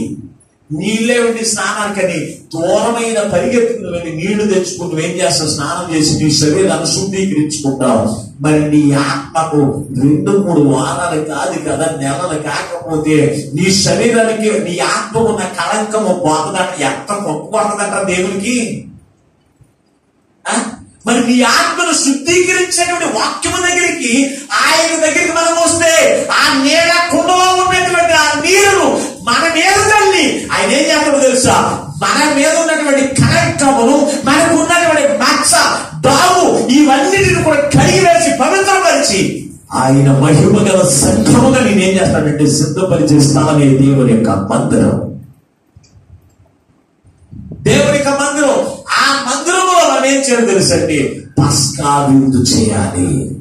నీళ్ళే ఉండి స్నానానికని దూరమైన పరిగెత్తుకుని వెళ్ళి నీళ్ళు తెచ్చుకుంటూ ఏం చేస్తావు? స్నానం చేసి నీ శరీరాన్ని శుద్ధీకరించుకుంటావు. మరి నీ ఆత్మకు రెండు మూడు వారాలు కాదు కదా నెలలు కాకపోతే నీ శరీరానికి నీ ఆత్మ ఉన్న కళంకము పోతుందంట ఎంత గొప్ప దేవునికి? ఆ? మరి నీ ఆత్మను శుద్ధీకరించేటువంటి వాక్యము దగ్గరికి ఆయన దగ్గరికి మనం వస్తే మన మీద ఉన్నటువంటి కళంకమును మనకు ఉన్నటువంటి మచ్చ బావు ఇవన్నిటిని కూడా కడిగి వేసి పవిత్రపరిచి ఆయన మహిమ గల సంఘముగా నేనేం చేస్తానంటే సిద్ధపరిచే స్థానమే దేవుని యొక్క మందిరం. దేవుని యొక్క మందిరం. ఆ మందిరంలో మనం ఏం చేయాలి తెలుసండి? పస్కా విందు చేయాలి.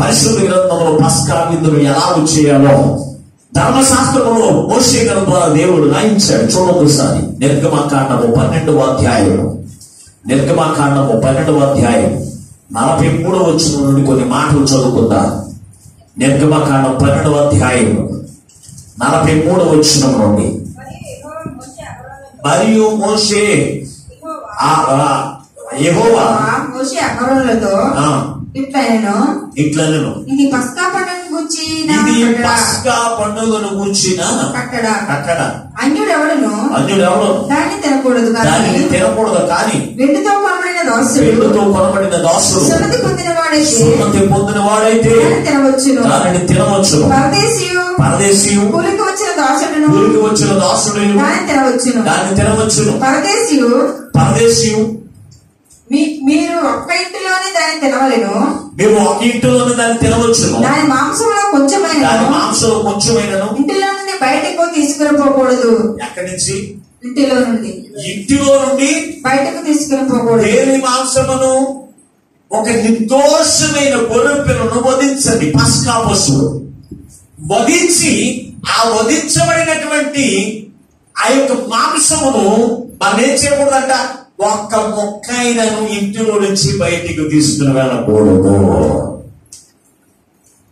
పరిశుద్ధ గ్రంథంలో పస్కా విందులు ఎలా చేయాలో ధర్మశాస్త్రంలో మోషే గ్రంథం ద్వారా దేవుడు రాయించాడు. చూడండి ఒకసారి. నిర్గమకాండము పన్నెండవ అధ్యాయం నిర్గమకాండము పన్నెండవ అధ్యాయం నలభై మూడవ వచ్చిన నుండి కొన్ని మాటలు చదువుకుందాం. నిర్గమకాండం పన్నెండవ అధ్యాయం నలభై మూడవ వచ్చిన నుండి. మరియు మోషే యెహోవా మోషే ఆ, ఇట్లా నేను ఇట్లా నేను ఇది పస్కా పండుగ గురించి నా ఇది కట్టడ. పస్కా పండుగను అక్కడ అన్యుడెవడును? దాన్ని తినకూడదు దానిని తినకూడదు కానీ వెండితో కొనబడిన దాసుడు. వెండుతో కొనబడిన దాసుడు. సున్నతి పొందిన వాడైతే సున్నతి పొందిన వాడైతే దాన్ని తినవచ్చును. దానిని తినవచ్చు పరదేశీయు పరదేశీయు కూలికి వచ్చిన దాసుడును. వచ్చిన దాసుడు దాన్ని తినవచ్చును. దాన్ని తినవచ్చును. పరదేశీయు పరదేశీయు మీరు ఒక్క ఇంటిలోనే దాన్ని తినవలెను. మేము ఒక ఇంటిలోనే దాన్ని తినవచ్చును. దాని మాంసంలో కొంచెమైన దాని మాంసం కొంచెమైనను. ఇంటిలో నుండి బయటకు తీసుకుని పోకూడదు ఎక్కడి నుంచి? ఇంటిలో నుండి. ఇంటిలో నుండి బయటకు తీసుకుని పోకూడదు దేని మాంసమును? ఒక నిర్దోషమైన గొర్రె పిల్లను వధించండి. పస్కా పశువు. వధించి ఆ వధించబడినటువంటి ఆ యొక్క మాంసమును మనం ఏం చేయకూడదంట. ఒక్క మొక్క అయినను ఇంటిలో నుంచి బయటికి తీసుకుని వెళ్ళకూడదు.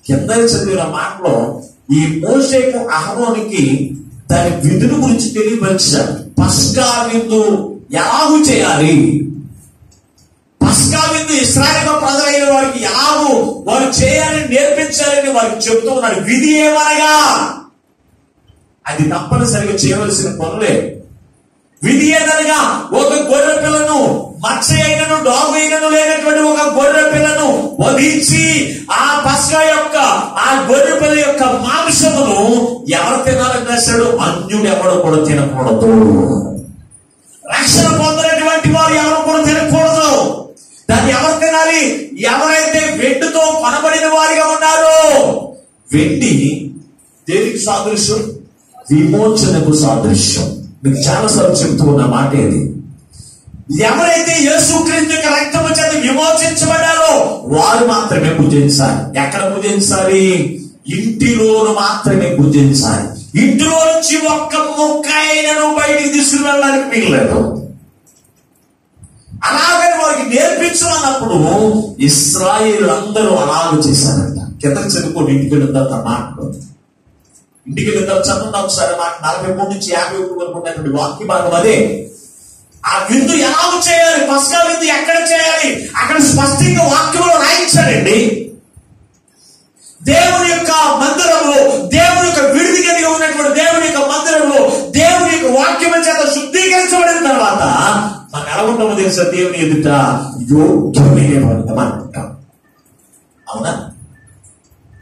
కింద చదివిన మాటలో ఈ మోసేకు అహరోనికి దాని విధుల గురించి తెలియపరిచారు పస్కా విందు ఎలాగూ చేయాలి? పస్కా విందు ఇస్రాయల్ ప్రజలైన వారికి ఎలాగూ వారు చేయాలని నేర్పించాలని వారికి చెప్తూ ఉన్నాడు విధి ఏమనగా? అది తప్పనిసరిగా చేయవలసిన పనులే విధి ఏదనగా ఒక గొర్రె పిల్లను మచ్చ అయినను డాగు అయినను లేనటువంటి ఒక గొర్రె పిల్లను వధించి ఆ పస్క యొక్క ఆ గొర్రె పిల్ల యొక్క మాంసమును ఎవరు తినాలని రాశాడు అన్యుడు ఎవడు కూడా తినకూడదు. రక్షణ పొందినటువంటి వారు ఎవరు కూడా తినకూడదు. దాన్ని ఎవరు తినాలి? ఎవరైతే వెండితో కొనబడిన వారిగా ఉన్నారో వెండి దేనికి సాదృశ్యం? విమోచనకు సాదృశ్యం. మీకు చాలాసార్లు చెబుతూ ఉన్న మాట ఇది ఎవరైతే యేసుక్రీస్తు యొక్క రక్తము చేత విమోచించబడారో వారు మాత్రమే పూజించాలి ఎక్కడ పూజించాలి ఇంటిలోను మాత్రమే పూజించాలి ఇంటిలో నుంచి ఒక్క మొక్క అయినను బయటికి తీసుకుని వెళ్ళడానికి మిగలేదు అలాగని వారికి నేర్పించమన్నప్పుడు ఇస్రాయిల్ అందరూ అలాగ చేశారంట. కింద చదువుకోండి ఇంటికి వెళ్ళిన తర్వాత మాట్లాడుతుంది ఇంటికి వెళ్ళిన చదువుతాం చదవండి ఒకసారి నలభై మూడు నుంచి యాభై ఒకటి వరకు ఉన్నటువంటి వాక్య భాగం అదే. ఆ విందు ఎలా చేయాలి? పస్కా విందు ఎక్కడ చేయాలి? అక్కడ స్పష్టంగా వాక్యంలో రాయించాడండి. దేవుని యొక్క మందిరంలో దేవుని యొక్క విడిది కలిగి ఉన్నటువంటి దేవుని యొక్క మందిరంలో దేవుని యొక్క వాక్యం చేత శుద్ధీకరించబడిన తర్వాత మనం ఎలా ఉంటామో తెలుసా దేవుని ఎదుట యోగ్యమైన వారిగా మనం అవునా?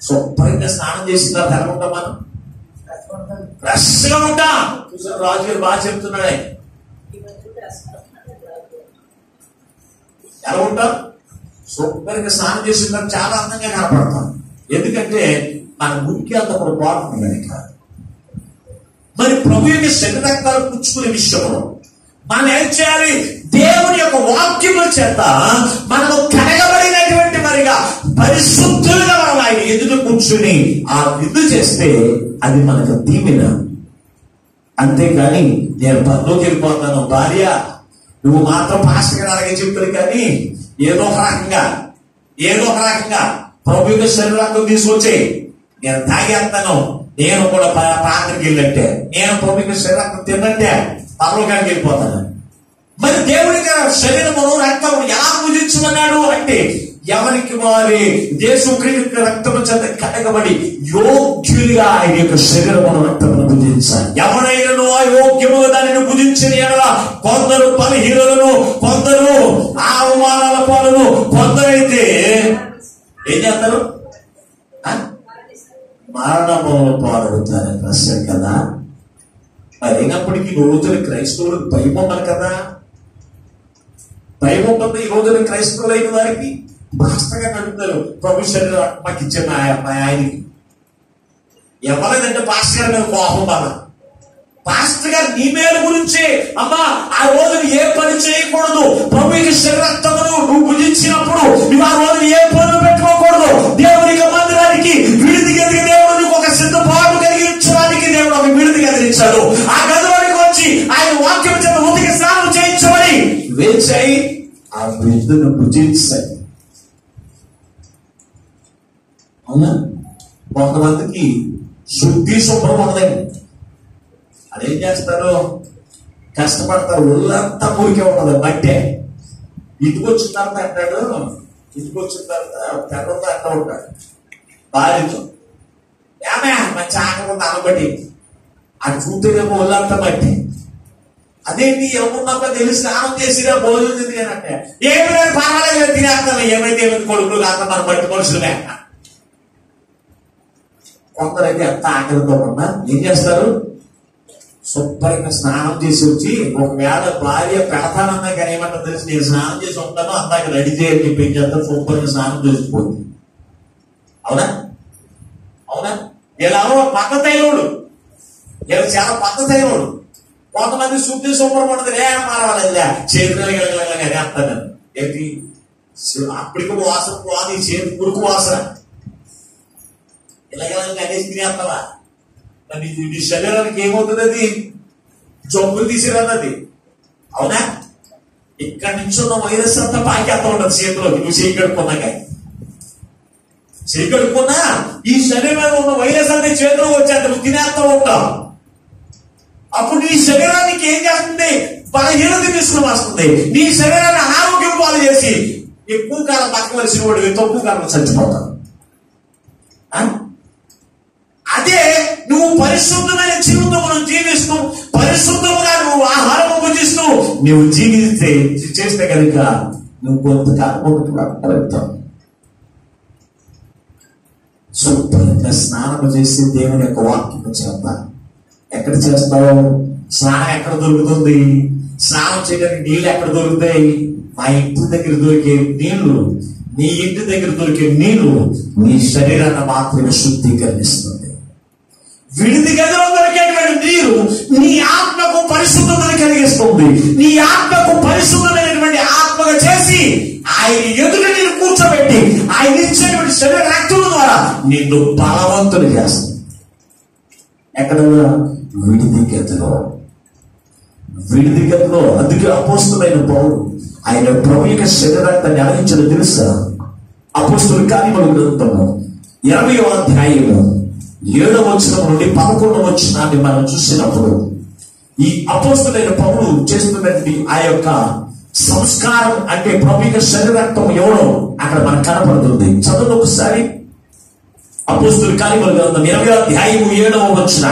శుభ్రంగా స్నానం చేసిన తర్వాత ఎలా ఉంటాం మనం ఫ్రెష్గా ఉంటా చూసారు రాజు గారు బాగా చెప్తున్నాడే ఎలా ఉంటాం శుభ్రంగా స్నానం చేసిన తర్వాత చాలా అందంగా కనపడతాం. ఎందుకంటే మన మురికి అంత కూడా బాగుంటుంది కనుక మరి ప్రభు యొక్క శరీర పుచ్చుకునే విషయంలో మనం ఏం చేయాలి? దేవుని యొక్క వాక్యముల చేత మనము కడగబడినటువంటి మరిగా పరిశుద్ధులుగా మనం ఆయన ఎదుట కూర్చుని ఆ విందు చేస్తే అది మనకు దీవెన. అంతేకాని నేను పనిలోకి వెళ్ళిపోతాను భార్య నువ్వు మాత్రం పాస్టర్ అలాగే చెప్తారు కానీ ఏదో ఒక రకంగా ఏదో ఒక రకంగా ప్రభు యొక్క శరీరాన్ని తీసుకొచ్చి నేను తాగేస్తాను నేను కూడా పాత్రకి వెళ్ళంటే నేను ప్రభు యొక్క శరీరాన్ని తిన్నంటే పరలోకానికి వెళ్ళిపోతాను. మరి దేవుడి శరీరమును రక్తము ఎలా పూజించమన్నాడు అంటే ఎవరికి వారి దేశక్రీస్తు రక్తము చేత కడగబడి యోగ్యులుగా ఆయన యొక్క శరీరమును రక్తమును భుజించాలి. ఎవరైనా అయోగ్యముగా దానిని భుజించిన ఎడల కొందరు బలహీనులను కొందరు అవమానాల పాలను కొందరైతే ఏం చేస్తారు? ఆ? మరణములు పాడవుతారు ప్రశ్న కదా. ఈ రోజున క్రైస్తవులకు భయం కదా. భయం ఉంటుంది ఈ రోజున క్రైస్తవులైన వారికి వాస్తవంగా నడుపుతారు ప్రభు మాకు ఇచ్చే మా మా ఆయనకి. ఎవరైందంటే పాస్టర్ గారి మీద కోపం బాధ పాస్టర్ గారు నీ మేలు గురించి అమ్మా ఆ రోజు ఏ పని చేయకూడదు. ప్రభుకి శరీరత్తమును నువ్వు భుజించినప్పుడు నువ్వు ఆ రోజు ఏ పనులు పెట్టుకోకూడదు. దేవునికి మందిరానికి విడిది గదికి దేవుడు నీకు ఒక సిద్ధపాటు కలిగించడానికి దేవుడు ఒక విడిది గదిలించాడు ఆ గదిలోనికి వచ్చి ఆయన వాక్యం చేత ఉతికి స్నానం చేయించమని. వేచాయి ఆ విడుదను భుజించాయి అవునా? కొంతమందికి శుద్ధి శుభ్రం ఉండదండి అదేం చేస్తారు? కష్టపడతారు. ఒళ్ళంతా ఊరికే ఉండదు బట్టే ఇంటికి వచ్చిన తర్వాత అంటాడు ఇంటికి వచ్చిన తర్వాత పెద్ద అంటూ ఉంటాడు. భార్యతో ఏమే మంచి ఆకలి అనబడి అది చూస్తేనేమో ఒళ్ళంతా మట్టి అదేంటి ఏమున్నాక తెలిసి స్నానం చేసినా భోజనం తిరిగానంటే ఏమి పర్వాలేదు తినేస్తాను. ఏమైతే ఏమైంది కొడుకులు కాక మన బట్టి మనుషులే కొందరైతే ఎంత ఆకలితో ఉన్నా ఏం చేస్తారు శుభ్రంగా స్నానం చేసి వచ్చి ఒకవేళ భార్య పెడతానన్నా కానీ ఏమంటారు తెలిసి నేను స్నానం చేసి ఉంటాను అందాక రెడీ చేయని చెప్పి ఏం చేస్తారు శుభ్రంగా స్నానం చేసిపోతుంది అవునా అవునా ఇలా పద్ధతైనోడు ఇలా చాలా పద్ధతైనోడు కొంతమంది శుద్ధి శుభ్రం ఉండదు రే మారవాళ్ళ చేతులు వేస్తాను ఏంటి అప్పటికి వాసన పోదు చేతి కురుకు వాసన ఇలాగ అనేసి తినేస్తావా మరి నీ నీ శరీరానికి ఏమవుతుంది అది జబ్బులు తీసిరన్నది. అవునా? ఇక్కడి నుంచి ఉన్న వైరస్ అంతా పాకేస్తా ఉండదు చేతిలోకి నువ్వు చేయి కడుక్కున్నాక చేయి కడుక్కున్నా ఈ శరీరంలో ఉన్న వైరస్ అంతా చేతిలోకి వచ్చేంత నువ్వు తినేస్తా ఉంటావు. అప్పుడు నీ శరీరానికి ఏం చేస్తుంది? బలహీనత తీసుకుని వస్తుంది. నీ శరీరాన్ని ఆరోగ్యం పాలు చేసి ఎక్కువ కాలం బతకవలసిన వాడు తక్కువ కాలం చచ్చిపోతాడు అదే నువ్వు పరిశుద్ధమైన జీవితమును జీవిస్తూ పరిశుద్ధముగా నువ్వు ఆహారం భుజిస్తూ నువ్వు జీవిస్తే చేస్తే కనుక నువ్వు కొంతకాలం శుభ్రంగా స్నానం చేసి దేవుని యొక్క వాక్యం చేస్తా ఎక్కడ చేస్తావు? స్నానం ఎక్కడ దొరుకుతుంది? స్నానం చేయడానికి నీళ్ళు ఎక్కడ దొరుకుతాయి? మా ఇంటి దగ్గర దొరికే నీళ్ళు నీ ఇంటి దగ్గర దొరికే నీళ్ళు నీ శరీరాన్ని మాత్రమే శుద్ధీకరిస్తుంది. విడిది గదిలో దొరికేటువంటి నీరు నీ ఆత్మకు పరిశుద్ధతను కలిగిస్తుంది. నీ ఆత్మకు పరిశుద్ధమైనటువంటి ఆత్మగా చేసి ఆయన ఎదుట నేను కూర్చోబెట్టి ఆయన ఇచ్చేటువంటి శరీర రక్తుల ద్వారా నిన్ను బలవంతులు చేస్తుంది ఎక్కడ విడిది గదిలో విడిది గదిలో అందుకే అపోస్తులైన పౌరుడు ఆయన ప్రభు యొక్క శరీరాన్ని అలగించడం తెలుసా? అపోస్తుల కార్యములు గ్రంథము ఇరవయో అధ్యాయంలో ఏడవ వచనం నుండి పదకొండవ వచనాన్ని మనం చూసినప్పుడు ఈ అపోస్తులైన పౌరు చేస్తున్నటువంటి ఆ యొక్క సంస్కారం అంటే ప్రభు యొక్క శరీరత్వం ఎవరో అక్కడ మనకు కనపడుతుంది. చదువు ఒకసారి. అపోస్తుల కార్యములు గ్రంథం ఇరవై అధ్యాయము ఏడవ వచ్చిన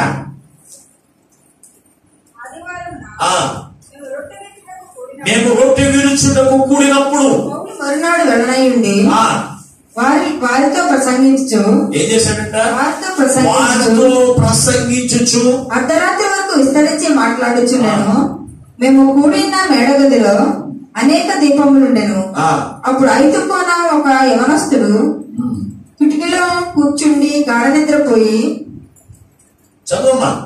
ఆ, మేము రొట్టె విరుచుటకు కూడినప్పుడు మరునాడు వెళ్ళనయ్యుండి వారి వారితో ప్రసంగించు. ఏం చేశాడంట? వారితో ప్రసంగించు. వారితో ప్రసంగించుచు. అర్ధరాత్రి వరకు విస్తరించి మాట్లాడుచున్నాను మేము కూడిన మేడగదిలో అనేక దీపములుండెను. అప్పుడు ఐతుకోన ఒక యవనస్తుడు కిటికీలో కూర్చుండి గాఢ నిద్రపోయి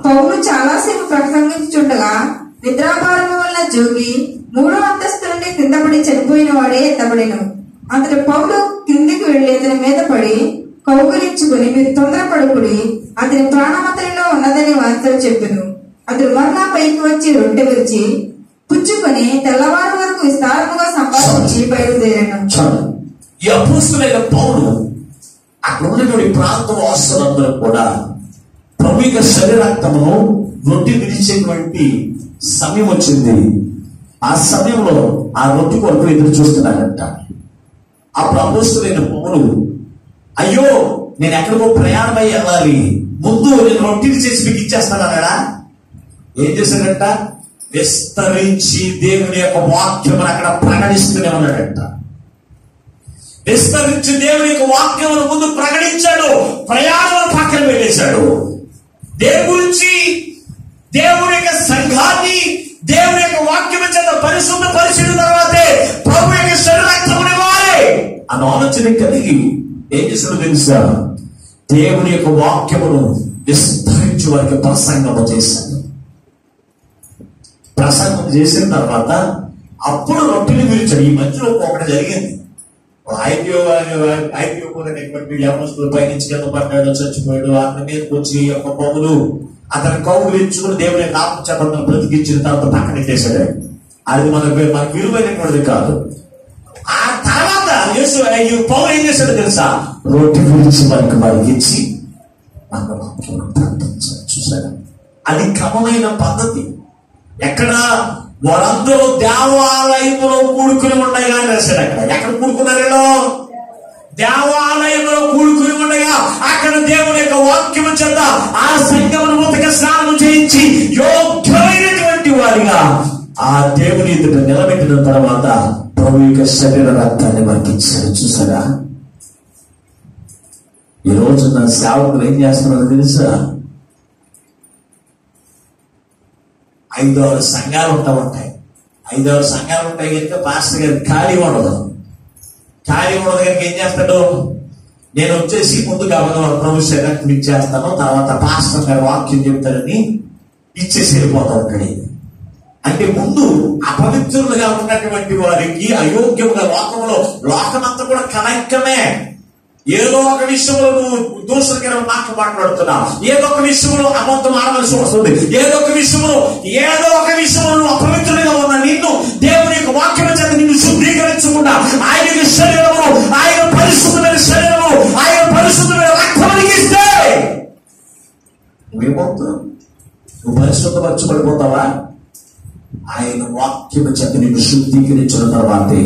పౌలు చాలాసేపు ప్రసంగించుండగా నిద్రాభారము వల్ల జోగి మూడో అంతస్తు నుండి కింద పడి చనిపోయిన వాడే ఎత్తబడిను. అతడు పౌలు కిందికి వెళ్ళి అతని మీద పడి కౌగులించుకుని మీరు తొందరపడుకుని అతని ప్రాణమతనిలో ఉన్నదని వారితో చెప్పాను. అతడు మరలా పైకి వచ్చి రొట్టె విరిచి పుచ్చుకొని తెల్లవారు వరకు విస్తారముగా సంపాదించి బయలుదేరాను. యపుస్తులైన ఈ పౌలు అక్కడ ఉన్నటువంటి ప్రాంత వాసులందరూ కూడా ప్రభు యొక్క శరీరాక్తమును రొట్టె విరిచేటువంటి సమయం వచ్చింది. ఆ సమయంలో ఆ రొట్టి కొరకు ఎదురు చూస్తున్నారంట అప్పుడు అపోస్తులైన పౌలు అయ్యో నేను ఎక్కడికో ప్రయాణమై వెళ్ళాలి. ముందు నేను రొట్టెలు చేసి మీకు ఇచ్చేస్తాను అన్నాడా? ఏం చేశాడంట? విస్తరించి దేవుని యొక్క వాక్యమును అక్కడ ప్రకటిస్తూనే ఉన్నాడంట. విస్తరించి దేవుని యొక్క వాక్యమును ముందు ప్రకటించాడు. ప్రయాణం పక్కన పెట్టేశాడు. దేవుని గురించి దేవుని యొక్క సంఘాన్ని దేవుని యొక్క వాక్యం చేత పరిశుద్ధ పరిశీలన తర్వాతే ప్రభు యొక్క శరీరక్తముని వారే అని ఆలోచన కలిగి ఏం చేసిన తెలుసా దేవుని యొక్క వాక్యమును విస్తరించి వారికి ప్రసంగము చేశాను. ప్రసంగం చేసిన తర్వాత అప్పుడు రొట్టెలు విరిచాడు. ఈ మధ్యలో ఒకటి జరిగింది. ఐపీఓ ఐపీఓ కూడా యవనస్తులు పైనుంచి కింద పడ్డాడు చచ్చిపోయాడు అతని మీదకి వచ్చి ఈ యొక్క పౌలు అతని కౌగులు ఇచ్చుకుని దేవుని యొక్క ఆత్మ చేత అతను బ్రతికించిన తర్వాత పక్కన పెట్టేశాడు. అది మనకు మనకు విలువైనటువంటిది కాదు. తర్వాత యేసు ఈ ఏం చేశాడు తెలుసా? రొట్టె విరిచి మనకి వారికి ఇచ్చి మన వాక్యం చూసారా అది క్రమమైన పద్ధతి. ఎక్కడ వారందరూ దేవాలయంలో కూడుకుని ఉండగా రాశాడు అక్కడ. ఎక్కడ కూడుకున్నారు వీళ్ళు? దేవాలయంలో కూడుకుని ఉండగా అక్కడ దేవుని యొక్క వాక్యము చేత ఆ సంఘమును ఉతక స్నానం చేయించి యోగ్యమైనటువంటి వారిగా ఆ దేవుని ఎదుట నిలబెట్టిన తర్వాత ప్రభు యొక్క శరీర రక్తాన్ని వర్తించాడు చూసారా? ఈ నా సేవకులు ఏం చేస్తున్నారో తెలుసా? ఐదారు సంఘాలు ఉంటా ఉంటాయి. ఐదారు సంఘాలు ఉంటాయి కనుక పాస్టర్ గారికి ఖాళీ ఉండదు. ఖాళీ ఉండదు కనుక ఏం చేస్తాడు? నేను వచ్చేసి ముందుగా అవగాహన ప్రభు శరీరం ఇచ్చేస్తాను తర్వాత పాస్టర్ గారు వాక్యం చెప్తారని ఇచ్చేసి వెళ్ళిపోతాడు ఉంటాడు అంటే ముందు అపవిత్రులుగా ఉన్నటువంటి వారికి అయోగ్యముగా లోకంలో లోకమంతా కూడా కనెక్టమే ఏదో ఒక విషయంలో నువ్వు దూషణకరమైన మాటలు మాట్లాడుతున్నావు. ఏదో ఒక విషయంలో అబద్ధం ఆడవలసి వస్తుంది. ఏదో ఒక విషయంలో ఏదో ఒక విషయంలో నువ్వు అపవిత్రుడిగా ఉన్న నిన్ను దేవుని యొక్క వాక్యం చేత నిన్ను శుద్ధీకరించకుండా ఆయన శరీరము ఆయన పరిశుద్ధమైన శరీరము ఆయన పరిశుద్ధమైన రక్తానికి ఇస్తే నువ్వేమవుతావు నువ్వు పరిశుద్ధపరచబడిపోతావా? ఆయన వాక్యము చేత నేను శుద్ధీకరించిన తర్వాతే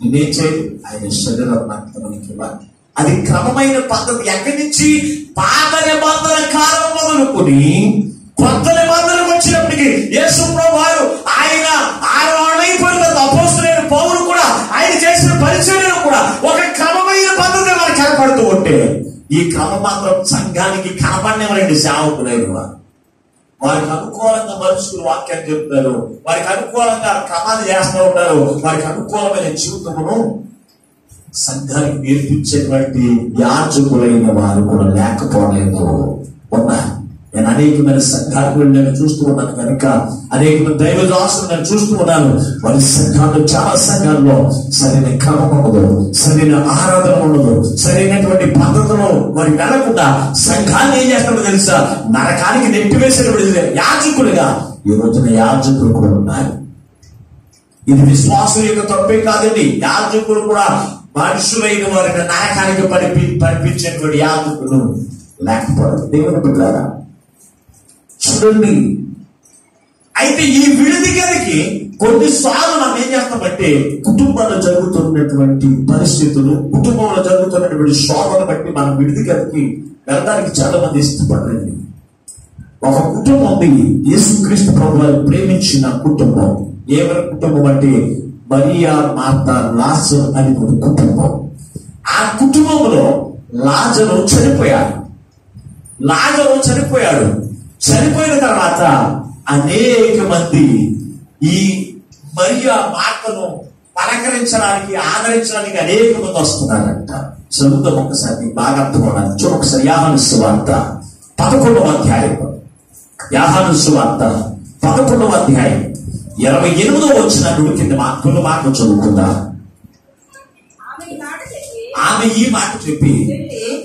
నేనేం ఆయన శరీరం రక్తమునికి ఇవ్వాలి. అది క్రమమైన పద్ధతి. ఎక్కడి నుంచి? పాత నిబంధన కాలం మొదలుకొని కొత్త నిబంధన వచ్చినప్పటికీ యేసు వారు ఆయన ఆడవాడైపోయిన అపోస్తులైన పౌరులు కూడా ఆయన చేసిన పరిచర్యలు కూడా ఒక క్రమమైన పద్ధతి మనకు కనపడుతూ ఉంటే ఈ క్రమం మాత్రం సంఘానికి కనపడినవరండి సేవకులైన వారు వారికి అనుకూలంగా మనుషులు వాక్యాన్ని చెప్తారు. వారికి అనుకూలంగా క్రమాలు చేస్తూ ఉంటారు. వారికి అనుకూలమైన జీవితమును సంఘానికి నేర్పించేటువంటి యాచకులైన వారు కూడా లేకపోలేదు ఉన్నారు నేను అనేకమైన సంఘాలకు నేను చూస్తూ ఉన్నాను కనుక అనేకమైన దైవ దాసులు నేను చూస్తూ ఉన్నాను. వారి సంఘాలు చాలా సంఘాల్లో సరైన క్రమం ఉండదు సరైన ఆరాధన ఉండదు సరైనటువంటి పద్ధతిలో వారి వెళ్ళకుండా సంఘాన్ని ఏం చేస్తాడో తెలుసా? నరకానికి నెట్టివేసినప్పుడు యాజకులుగా ఈ రోజున యాజకులు కూడా ఉన్నారు. ఇది విశ్వాసం యొక్క తప్పే కాదండి. యాజకులు కూడా మనుషులైన వారిని నరకానికి పడిపి పంపించేటువంటి యాజకులు లేకపోవడం. దేవుని బిడ్డారా చూడండి అయితే ఈ విడిది గదికి కొన్నిసార్లు మనం ఏం చేస్తామంటే కుటుంబంలో జరుగుతున్నటువంటి పరిస్థితులు కుటుంబంలో జరుగుతున్నటువంటి శోభను బట్టి మనం విడిది గదికి వెళ్ళడానికి చాలా మంది ఇష్టపడండి ఒక కుటుంబం యేసుక్రీస్తు ప్రభు ప్రేమించిన కుటుంబం. ఏమైనా కుటుంబం అంటే మరియా మాత లాజర్ అని ఒక కుటుంబం. ఆ కుటుంబంలో లాజరు చనిపోయాడు. లాజరు చనిపోయాడు. చనిపోయిన తర్వాత అనేక మంది ఈ మరియా మాటను పలకరించడానికి ఆదరించడానికి అనేక మంది వస్తున్నారంట. చదువుతాం ఒకసారి బాగా అర్థం అవడానికి చూడ ఒకసారి యాహను సువార్త పదకొండవ అధ్యాయం. యాహాను సువార్త పదకొండవ అధ్యాయం. ఇరవై ఎనిమిదవ వచ్చిన కింద మా కొన్ని మాటలు చదువుకుందా? ఆమె ఈ మాట చెప్పి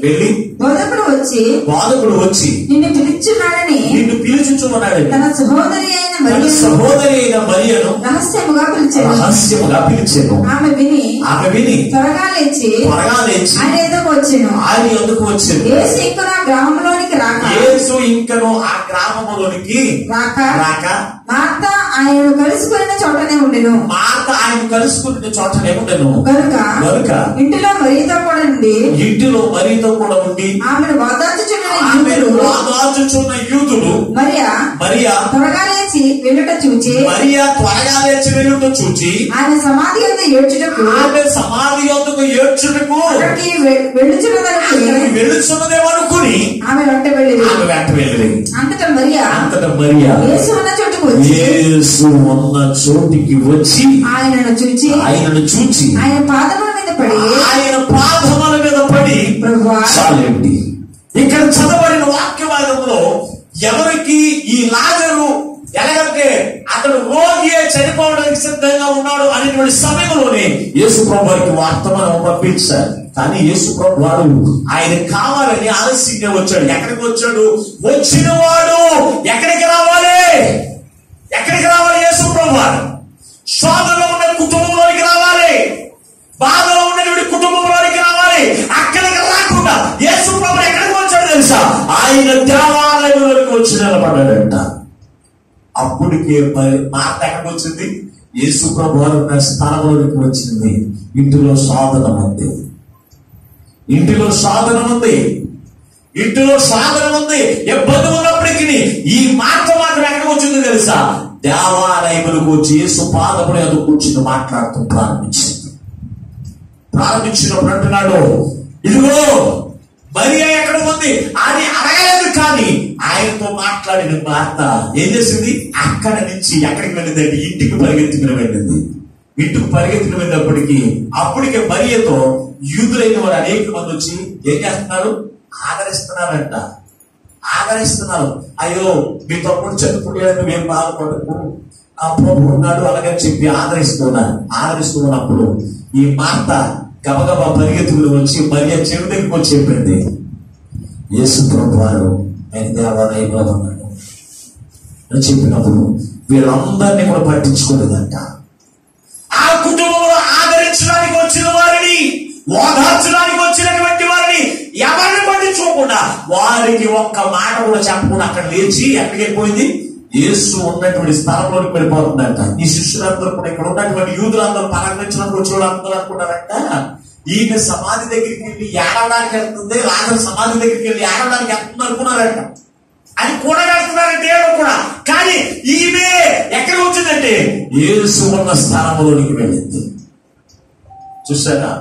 వెళ్ళి బోధకుడు వచ్చి బాధకుడు వచ్చి నిన్ను పిలుచున్నాడని నిన్ను పిలుచుచున్నాడు తన సహోదరి అయిన మరియను సహోదరి అయిన మరియను రహస్యముగా పిలిచాడు రహస్యముగా పిలిచాను. ఆమె విని ఆమె విని త్వరగా లేచి త్వరగా లేచి ఆయన ఎదుకు వచ్చాను. ఆయన ఎందుకు వచ్చింది ఏసు ఇంకా గ్రామంలోనికి రాక యేసు ఇంకను ఆ గ్రామములోనికి రాక రాక మార్త ఆయనను కలుసుకున్న చోటనే ఉండెను. మాట ఆయన కలుసుకునే చోటనే ఉండను. కనుక కనుక ఇంటిలో మరీతో కూడా నుండి ఇంటిలో మరీతో కూడా ఉండి ఆమెను వాదాచుచున్న ఆమెను యూదులు మరియా మరియా త్వరగా లేచి వెళ్ళుట చూచి మరియా త్వరగా లేచి వెళ్ళుట చూచి ఆయన సమాధి అంత ఏడ్చుటకు ఆమె సమాధి యొద్దకు ఏడ్చుటకు అక్కడికి వె- వెళ్ళుచున్నదనుకుని వెళుతున్నదేమనుకుని ఆమె వెంట వెళ్ళి ఆమె వెంట వెళ్ళి అంతటా మరియా అంతట మరియా యేసు చోటుకు వచ్చి యేసు ఉన్న చోటికి వచ్చి ఆయనను చూచి ఆయనను చూచి ఆయన పాదముల మీద పడి ఆయన పాదముల మీద పడి ప్రభువా చాలండి ఇక్కడ చదవబడిన వాక్య భాగంలో ఎవరికి ఈ లాజరు ఎలాగంటే అతడు రోగియే చనిపోవడానికి సిద్ధంగా ఉన్నాడు అనేటువంటి సమయంలోనే యేసు ప్రభుకి వారికి వర్తమానం పంపించారు కానీ యేసు ప్రభు వాడు ఆయన కావాలని ఆలస్యంగా వచ్చాడు. ఎక్కడికి వచ్చాడు? వచ్చిన వాడు ఎక్కడికి రావాలి? ఎక్కడికి రావాలి యేసు ప్రభు వారు? ఉన్న కుటుంబంలోనికి రావాలి. బాధలో ఉన్న ఆయన దేవాలయంలోకి వచ్చి నిలబడ్డాడంట అప్పటికే మరి మాట ఎక్కడికి వచ్చింది యేసు ప్రభు ఉన్న స్థలంలోకి వచ్చింది. ఇంటిలో సాధనం ఉంది. ఇంటిలో సాధనం ఉంది. ఇంటిలో సాధనం ఉంది. ఇబ్బంది ఉన్నప్పటికీ ఈ మాట మాత్రం ఎక్కడికి వచ్చింది తెలుసా? దేవాలయములకు వచ్చి యేసు పాదపడి ఎదురు కూర్చుని మాట్లాడుతూ ప్రారంభించింది ప్రారంభించినప్పుడు అంటున్నాడు ఇదిగో మరి ఎక్కడ ఉంది? అని అడగలేదు కానీ ఆయనతో మాట్లాడిన మాట ఏం చేసింది? అక్కడ నుంచి ఎక్కడికి వెళ్ళిందండి? ఇంటికి పరిగెత్తుకుని వెళ్ళింది. ఇంటికి పరిగెత్తుకుని వెళ్ళినప్పటికీ అప్పటికే మరియతో యూదులైన వారు అనేక మంది వచ్చి ఏం చేస్తున్నారు? ఆదరిస్తున్నారంట. ఆదరిస్తున్నారు. అయ్యో మీ తమ్ముడు చనిపోయాడు మేము బాధపడకు. ఆ ప్రభు ఉన్నాడు అలాగని చెప్పి ఆదరిస్తున్నారు ఆదరిస్తున్నప్పుడు ఈ మార్త గబగబా పరిగెత్తుకుని వచ్చి మరి ఆ చెవి దగ్గరికి వచ్చి చెప్పింది యేసు వారు ఆయన దేవాలయంలో ఉన్నాడు అని చెప్పినప్పుడు వీళ్ళందరినీ కూడా పట్టించుకోలేదంట. ఆ కుటుంబంలో ఆదరించడానికి వచ్చిన వారిని ఓదార్చడానికి వచ్చినటువంటి వారిని ఎవరిని పట్టించుకోకుండా వారికి ఒక్క మాట కూడా చెప్పకుండా అక్కడ లేచి ఎక్కడికి పోయింది. యేసు ఉన్నటువంటి స్థలంలోకి వెళ్ళిపోతుందంట. ఈ శిష్యులందరూ కూడా ఇక్కడ ఉన్నటువంటి యూదులందరూ పలకరించినప్పుడు వచ్చి అందరూ అనుకున్నారంట ఈమె సమాధి దగ్గరికి వెళ్ళి ఏడవడానికి వెళ్తుంది రాజు సమాధి దగ్గరికి వెళ్ళి ఏడవడానికి వెళ్తుంది అనుకున్నారంట. అని కూడా వెళ్తున్నారంటే ఏడవ కూడా. కానీ ఈమె ఎక్కడ వచ్చిందంటే యేసు ఉన్న స్థలంలోనికి వెళ్ళింది. చూసారా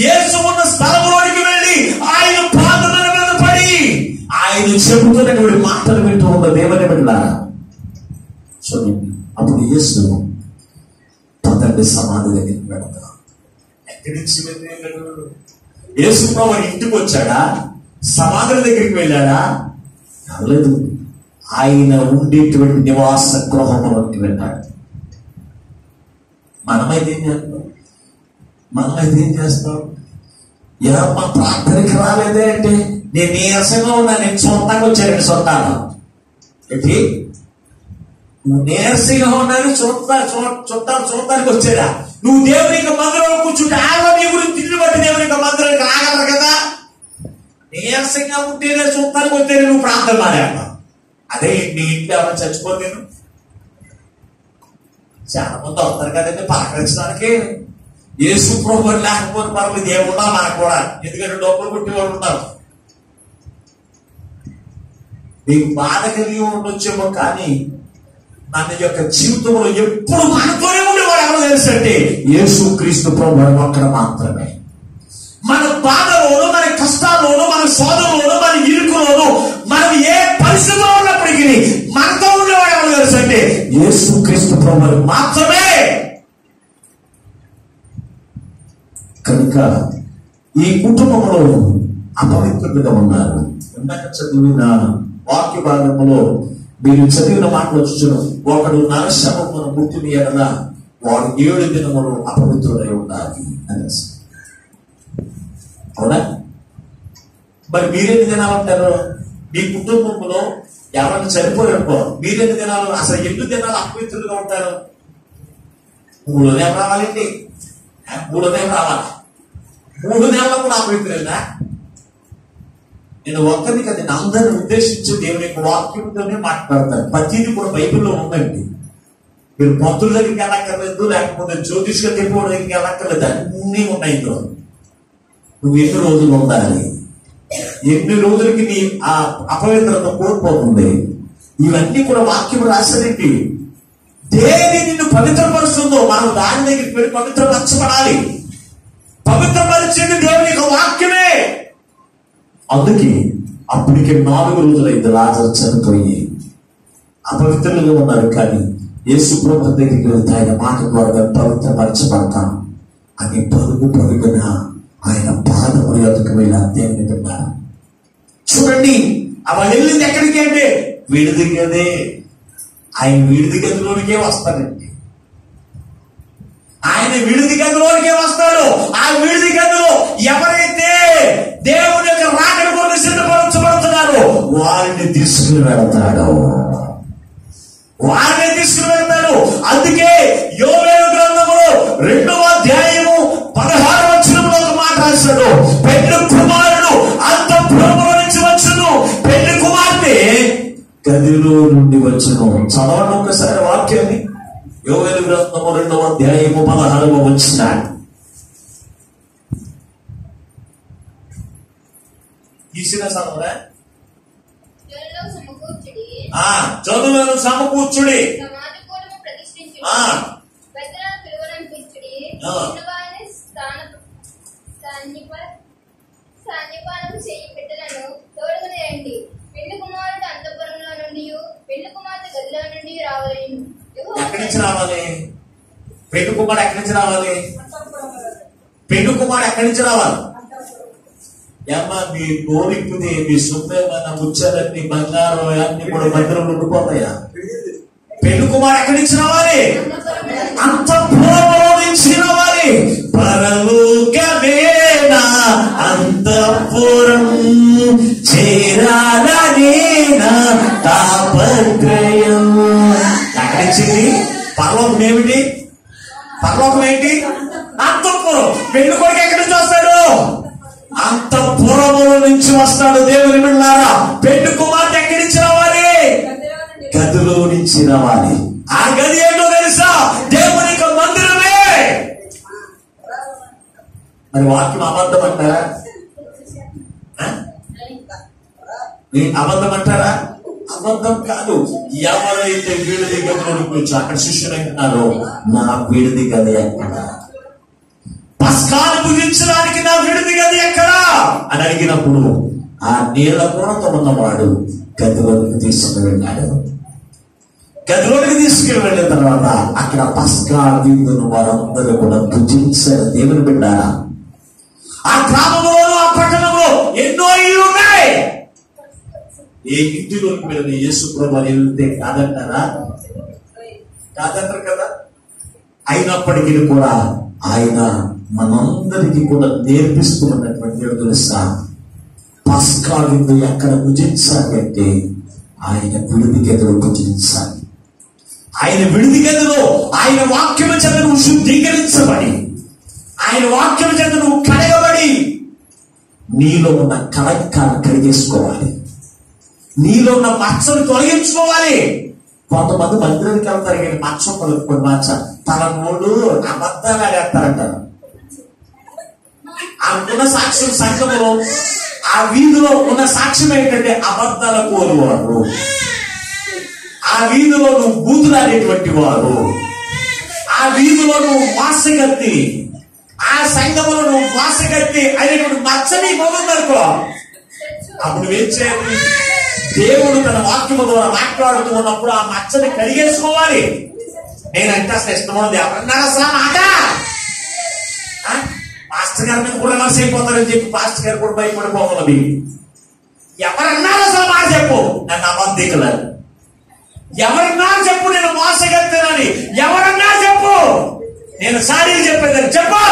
యేసు ఉన్న స్థలంలోనికి వెళ్ళి ఆయన పాదముల మీద పడి ఆయన చెబుతున్నటువంటి మాటలు వింటూ ఉన్న దేవుని బిడ్డలారా చూడండి. అప్పుడు యేసు పదండి సమాధి దగ్గరికి వెళ్తా ఎక్కడి నుంచి వెళ్ళాడు? యేసు ఇంటికి వచ్చాడా? సమాధుల దగ్గరికి వెళ్ళాడా? లేదు ఆయన ఉండేటువంటి నివాస గృహంలోకి వెళ్ళాడు. మనమైతే ఏం చేస్తాం? మనమైతే ఏం చేస్తాం? ఎలా మా ప్రార్థనకి రాలేదే అంటే నేను నీరసంగా ఉన్నా నేను సొంతంగా వచ్చాను సొంతాను. ఏంటి? నువ్వు నీరసంగా ఉన్నాను చూస్తా చూస్తాను చూడటానికి వచ్చాడా నువ్వు దేవుని యొక్క మందిరంలో కూర్చుంటే ఆగో నీ గురించి తిరిగి బట్టి దేవుని యొక్క మందిరానికి ఆగలరు కదా? నీరసంగా ఉంటేనే చూడటానికి వస్తేనే నువ్వు ప్రార్థన మారాడు అదే నీ ఇంట్లో ఎవరైనా చచ్చిపోతే నేను? చాలా మంది వస్తారు కదండి పలకరించడానికి యేసు ప్రభు లేకపోతే పర్వాలేదు ఏమున్నా మనకు కూడా. ఎందుకంటే డబ్బులు పుట్టి వాళ్ళు ఉంటారు. నీకు బాధ కలిగి ఉండొచ్చేమో కానీ మన యొక్క జీవితంలో ఎప్పుడు మనతోనే ఉండేవాడు ఎవరు తెలుసు అంటే యేసు క్రీస్తు ప్రభు అక్కడ మాత్రమే. మన బాధలోను మన కష్టాల్లోను మన సోదరులోను మన ఇరుకులోను మనం ఏ పరిస్థితిలో ఉన్నప్పటికీ మనతో ఉండేవాడు ఎవరు తెలుసు అంటే యేసు క్రీస్తు ప్రభు మాత్రమే. కనుక ఈ కుటుంబంలో అపవిత్రులుగా ఉన్నారు. ఇందాక చదివిన వాక్య భాగంలో మీరు చదివిన మాటలు వచ్చిన ఒకడు నరశమమును ముట్టిన ఎడల వాడు ఏడు దినములు అపవిత్రుడై ఉండాలి అనేసి అవునా? మరి మీరెన్ని దినాలు ఉంటారు? మీ కుటుంబంలో ఎవరైనా చనిపోయారనుకో మీరెన్ని దినాలు అసలు ఎన్ని దినాలు అపవిత్రులుగా ఉంటారు? మూడో నెల రావాలండి. మూడో నెల రావాలి? మూడు నెలలు కూడా అపవిత్రులేనా? నేను ఒక్కరిని కదా నేను అందరిని ఉద్దేశించి దేవుని యొక్క వాక్యంతోనే మాట్లాడతాను. ప్రతిదీ కూడా బైబిల్లో ఉందండి. మీరు పంతుల దగ్గరికి వెళ్ళక్కర్లేదు లేకపోతే జ్యోతిష్గా తెప్పుకోవడం దగ్గరికి వెళ్ళక్కర్లేదు అన్నీ ఉన్నాయి ఇందులో. నువ్వు ఎన్ని రోజులు ఉండాలి? ఎన్ని రోజులకి నీ ఆ అపవిత్రత కోల్పోతుంది? ఇవన్నీ కూడా వాక్యం రాశారండి దేని నిన్ను పవిత్రపరుస్తుందో మనం దాని దగ్గరికి వెళ్ళి పవిత్రపరచబడాలి. పవిత్రపరిచేది దేవుని యొక్క వాక్యమే అందుకే అప్పటికే నాలుగు రోజులైంది రాజు చనిపోయి అపవిత్రులుగా ఉన్నారు కానీ యేసు ప్రభు దగ్గరికి వెళ్తే ఆయన మాట ద్వారా పవిత్రపరచబడతాం అని పరుగు పరుగున ఆయన పాదముల యొక్కకు వెళ్ళి దేవుని విన్నారు చూడండి అలా వెళ్ళింది ఎక్కడికి అంటే విడిది గదే ఆయన విడిది గదిలోనికే వస్తాడండి. ఆయన విడిది గదిలోనికే వస్తాడు. ఆ విడిది గదిలో ఎవరైతే దేవుని యొక్క రాకడ కొన్ని సిద్ధపరచబడుతున్నారు. వారిని తీసుకుని వెళతాడు. వారిని తీసుకుని వెళ్తాడు. అందుకే యోవేలు గ్రంథములో రెండవ అధ్యాయము పదహారు వచనంలో ఒక మాట రాశాడు. పెళ్ళి కుమారుడు అంత పురములో నుంచి వచ్చును. పెళ్ళి కుమార్తె గదిలో నుండి వచ్చును. చదవండి ఒకసారి వాక్యాన్ని. యోవేలు గ్రంథము రెండవ అధ్యాయము పదహారవ వచ్చినాడు తీసిన చదవరా జనులు సమకూర్చుడి ఆ చదువులను సమకూర్చుడి సమాధి కూడము ప్రతిష్ఠించుడి ఆ. పెద్దలను పిలువనంపించుడి ఆ. చిన్నవారిని స్థాన సన్నిప సన్నిపానము చేయి బిడ్డలను తోడుకుని రండి పెళ్ళి కుమారుడు అంతఃపురంలో నుండి పెళ్ళి నుండి రావలేను. ఎక్కడి నుంచి రావాలి? పెళ్ళి కుమారుడు ఎక్కడి నుంచి రావాలి? పెళ్ళి కుమారుడు ఎక్కడి నుంచి రావాలి? ఏమ్మా మీ కోరికది మీ మన ముచ్చాలన్నీ బంగారం అన్ని కూడా మందిరంలో ఉండిపోతాయా? పెళ్ళి కుమారుడు ఎక్కడి నుంచి రావాలి? అంత పూర్వలో నుంచి రావాలి. పరలోకమేనా అంతఃపురం చేరాలనేనా తాపత్రయం. ఎక్కడిచ్చింది పరలోకం ఏమిటి? పరలోకం ఏంటి? అంతఃపురం పెళ్ళి కొడుకు ఎక్కడి నుంచి అంత పూర్వముల నుంచి వస్తాడు దేవుని మిళ్ళారా పెళ్ళి కుమార్తె ఎక్కడి నుంచి రావాలి గదిలో నుంచి రావాలి ఆ గది ఏంటో తెలుసా? దేవుని యొక్క మందిరమే. మరి వాక్యం అబద్ధం అంటారా అబద్ధం అంటారా అబద్ధం కాదు. ఎవరైతే వీడి దగ్గర వచ్చి అక్కడ శిష్యులు అంటున్నారో నా వీడిది గది ఎక్కడ పస్కాను భుజించడానికి నా విడిది గది ఎక్కడా? అని అడిగినప్పుడు ఆ నీళ్ళ ప్రాంతం ఉన్నవాడు గదిలోనికి తీసుకుని వెళ్ళాడు. గదిలోనికి తీసుకుని వెళ్ళిన తర్వాత అక్కడ పస్కా విందును వారందరూ కూడా భుజించారు దేవుని బిడ్డారా ఆ గ్రామంలో ఆ పట్టణంలో ఎన్నో ఇల్లు ఉన్నాయి ఏ ఇంటిలోకి వెళ్ళిన యేసు ప్రభు వెళ్తే కాదంటారా? కాదంటారు కదా. అయినప్పటికీ కూడా ఆయన మనందరికీ కూడా నేర్పిస్తున్నటువంటి తెలుసా పస్కా విందు ఎక్కడ భుజించాలి అంటే ఆయన విడిది భుజించాలి ఆయన విడిది ఆయన వాక్యము చేత నువ్వు శుద్ధీకరించబడి. ఆయన వాక్యం చేత నువ్వు కడగబడి. నీలో ఉన్న కళంకాన్ని కడిగేసుకోవాలి. నీలో ఉన్న మచ్చను తొలగించుకోవాలి. కొంతమంది మందిరానికి వెళ్తారు కానీ మచ్చ తొలగిపోయి మచ్చ తన మూడు అబద్ధాలు ఆడేస్తారంటారు. ఆ ఉన్న సాక్ష్యం సంఘములో ఆ వీధిలో ఉన్న సాక్ష్యం ఏంటంటే అబద్ధాల కోరువారు ఆ వీధిలో నువ్వు బూతులాడేటువంటి వారు ఆ వీధిలో నువ్వు మాసగత్తి. ఆ సంఘములో నువ్వు మాసగత్తి అనేటువంటి మచ్చని మొదలుదనుకో అప్పుడు నువ్వేం చేయాలి? దేవుడు తన వాక్యము ద్వారా మాట్లాడుతూ ఉన్నప్పుడు ఆ మచ్చని కడిగేసుకోవాలి. నేనంటే అసలు ఇష్టం ఉంది ఎవరన్నా మాట పాస్టర్ గారి మీద కూడా మనసు అయిపోతారని చెప్పి పాస్టర్ గారు కూడా భయపడిపోవాలి ఎవరన్నారు అసలు మాట చెప్పు. నన్ను అబద్ధికులని ఎవరన్నారు చెప్పు నేను మోసగెత్తానని. ఎవరన్నా చెప్పు. నేను సారీ చెప్పేదని చెప్పు.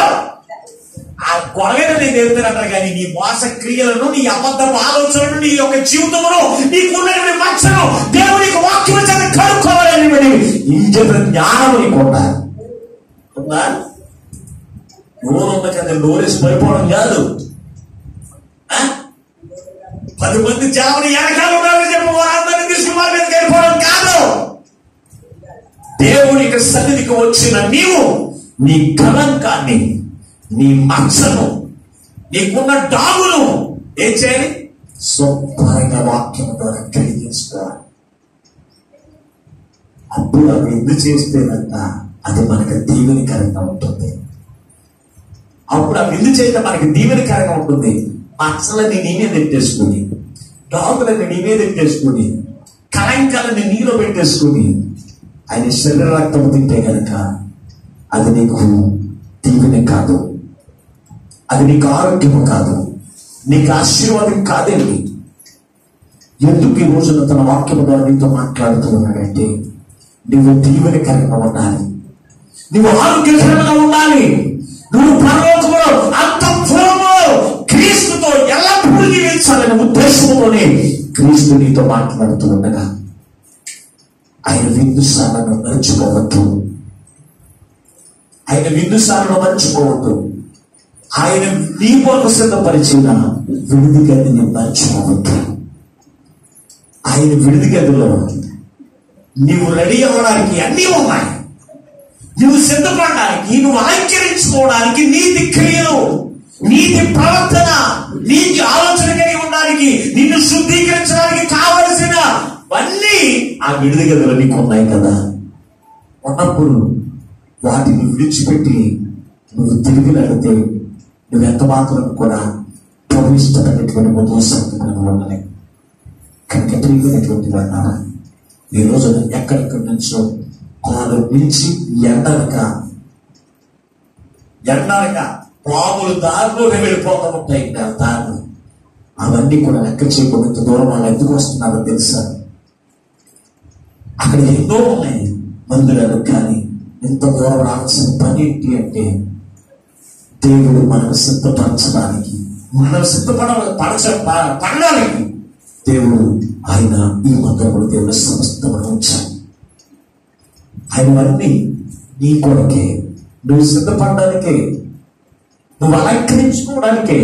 ఆ గొడవైన నేను ఎదుగుతానంటారు కానీ నీ మోస క్రియలను నీ అబద్ధపు ఆలోచనలు నీ యొక్క జీవితమును నీకున్నటువంటి మచ్చను దేవునికి వాక్యం చేత కనుక్కోవాలని మరి ఈ చెప్పిన జ్ఞానం నీకు ఉందా ఉందా? నోరు ఉంది నోరేసి పడిపోవడం కాదు పది మంది చేపలు వెనకాల ఉన్నారని చెప్పి. వారందరినీ తీసుకుని వారి మీద వెళ్ళిపోవడం కాదు. దేవునికి సన్నిధికి వచ్చిన నీవు నీ కలంకాన్ని నీ మచ్చను నీకున్న డాగును ఏం చేయాలి? శుభ్రంగా వాక్యం ద్వారా తెలియజేసుకోవాలి. అప్పుడు అవి ఎందుకు చేస్తేనంట అది మనకు దీవెనికరంగా ఉంటుంది. అప్పుడు ఆ విందు చేయడం మనకి దీవెనకరంగా ఉంటుంది. పచ్చలని నీవే పెట్టేసుకుని డాకులని నీవే పెట్టేసుకుని కళంకాలని నీలో పెట్టేసుకుని ఆయన శరీర రక్తం తింటే కనుక అది నీకు దీవెన కాదు. అది నీకు ఆరోగ్యము కాదు. నీకు ఆశీర్వాదం కాదేమి? ఎందుకు ఈ రోజున తన వాక్యం ద్వారా నీతో మాట్లాడుతూ ఉన్నాడంటే నువ్వు దీవెనకరంగా ఉండాలి. నువ్వు ఆరోగ్యకరంగా ఉండాలి. నువ్వు పరలోకంలో అంత పూర్వము క్రీస్తుతో ఎల్లప్పుడూ జీవించాలనే ఉద్దేశంలోనే క్రీస్తు నీతో మాట్లాడుతుండగా ఆయన విందుసాలను మర్చిపోవద్దు. ఆయన విందుసాలను మర్చిపోవద్దు. ఆయన నీ కొరకు సిద్ధపరిచిన విడిది గదిని మర్చిపోవద్దు. ఆయన విడిది గదిలో నీవు రెడీ అవ్వడానికి అన్నీ ఉన్నాయి. నువ్వు సిద్ధపడడానికి నువ్వు అలంకరించుకోవడానికి నీతి క్రియలు నీతి ప్రవర్తన నీతి ఆలోచన కలిగి ఉండడానికి నిన్ను శుద్ధీకరించడానికి కావలసిన అన్నీ ఆ విడిది గదిలో నీకు ఉన్నాయి కదా. ఉన్నప్పుడు వాటిని విడిచిపెట్టి నువ్వు తిరిగి వెళితే నువ్వు ఎంత మాత్రం కూడా ప్రవేశించినటువంటి ఉదోషంగా ఉండలే కనుక తిరిగినటువంటి వాళ్ళ ఈ రోజు ఎక్కడెక్కడి నుంచో వాళ్ళు పిలిచి ఎండనక ఎండనక పాములు దారిలోనే వెళ్ళిపోతూ ఉంటాయి దారులు. అవన్నీ కూడా లెక్క చేయకుండా ఇంత దూరం వాళ్ళు ఎందుకు వస్తున్నారో తెలుసా? అక్కడ ఎన్నో ఉన్నాయి మందులను కానీ ఇంత దూరం రావాల్సిన పని ఏంటి అంటే దేవుడు మనకు సిద్ధపరచడానికి మనం సిద్ధపడ పరచ పడడానికి దేవుడు ఆయన ఈ మందిరంలో దేవుడు సమస్తమును ఉంచాడు ఆయన నీ కొరకే. నువ్వు సిద్ధపడడానికే. నువ్వు అలంకరించుకోవడానికే.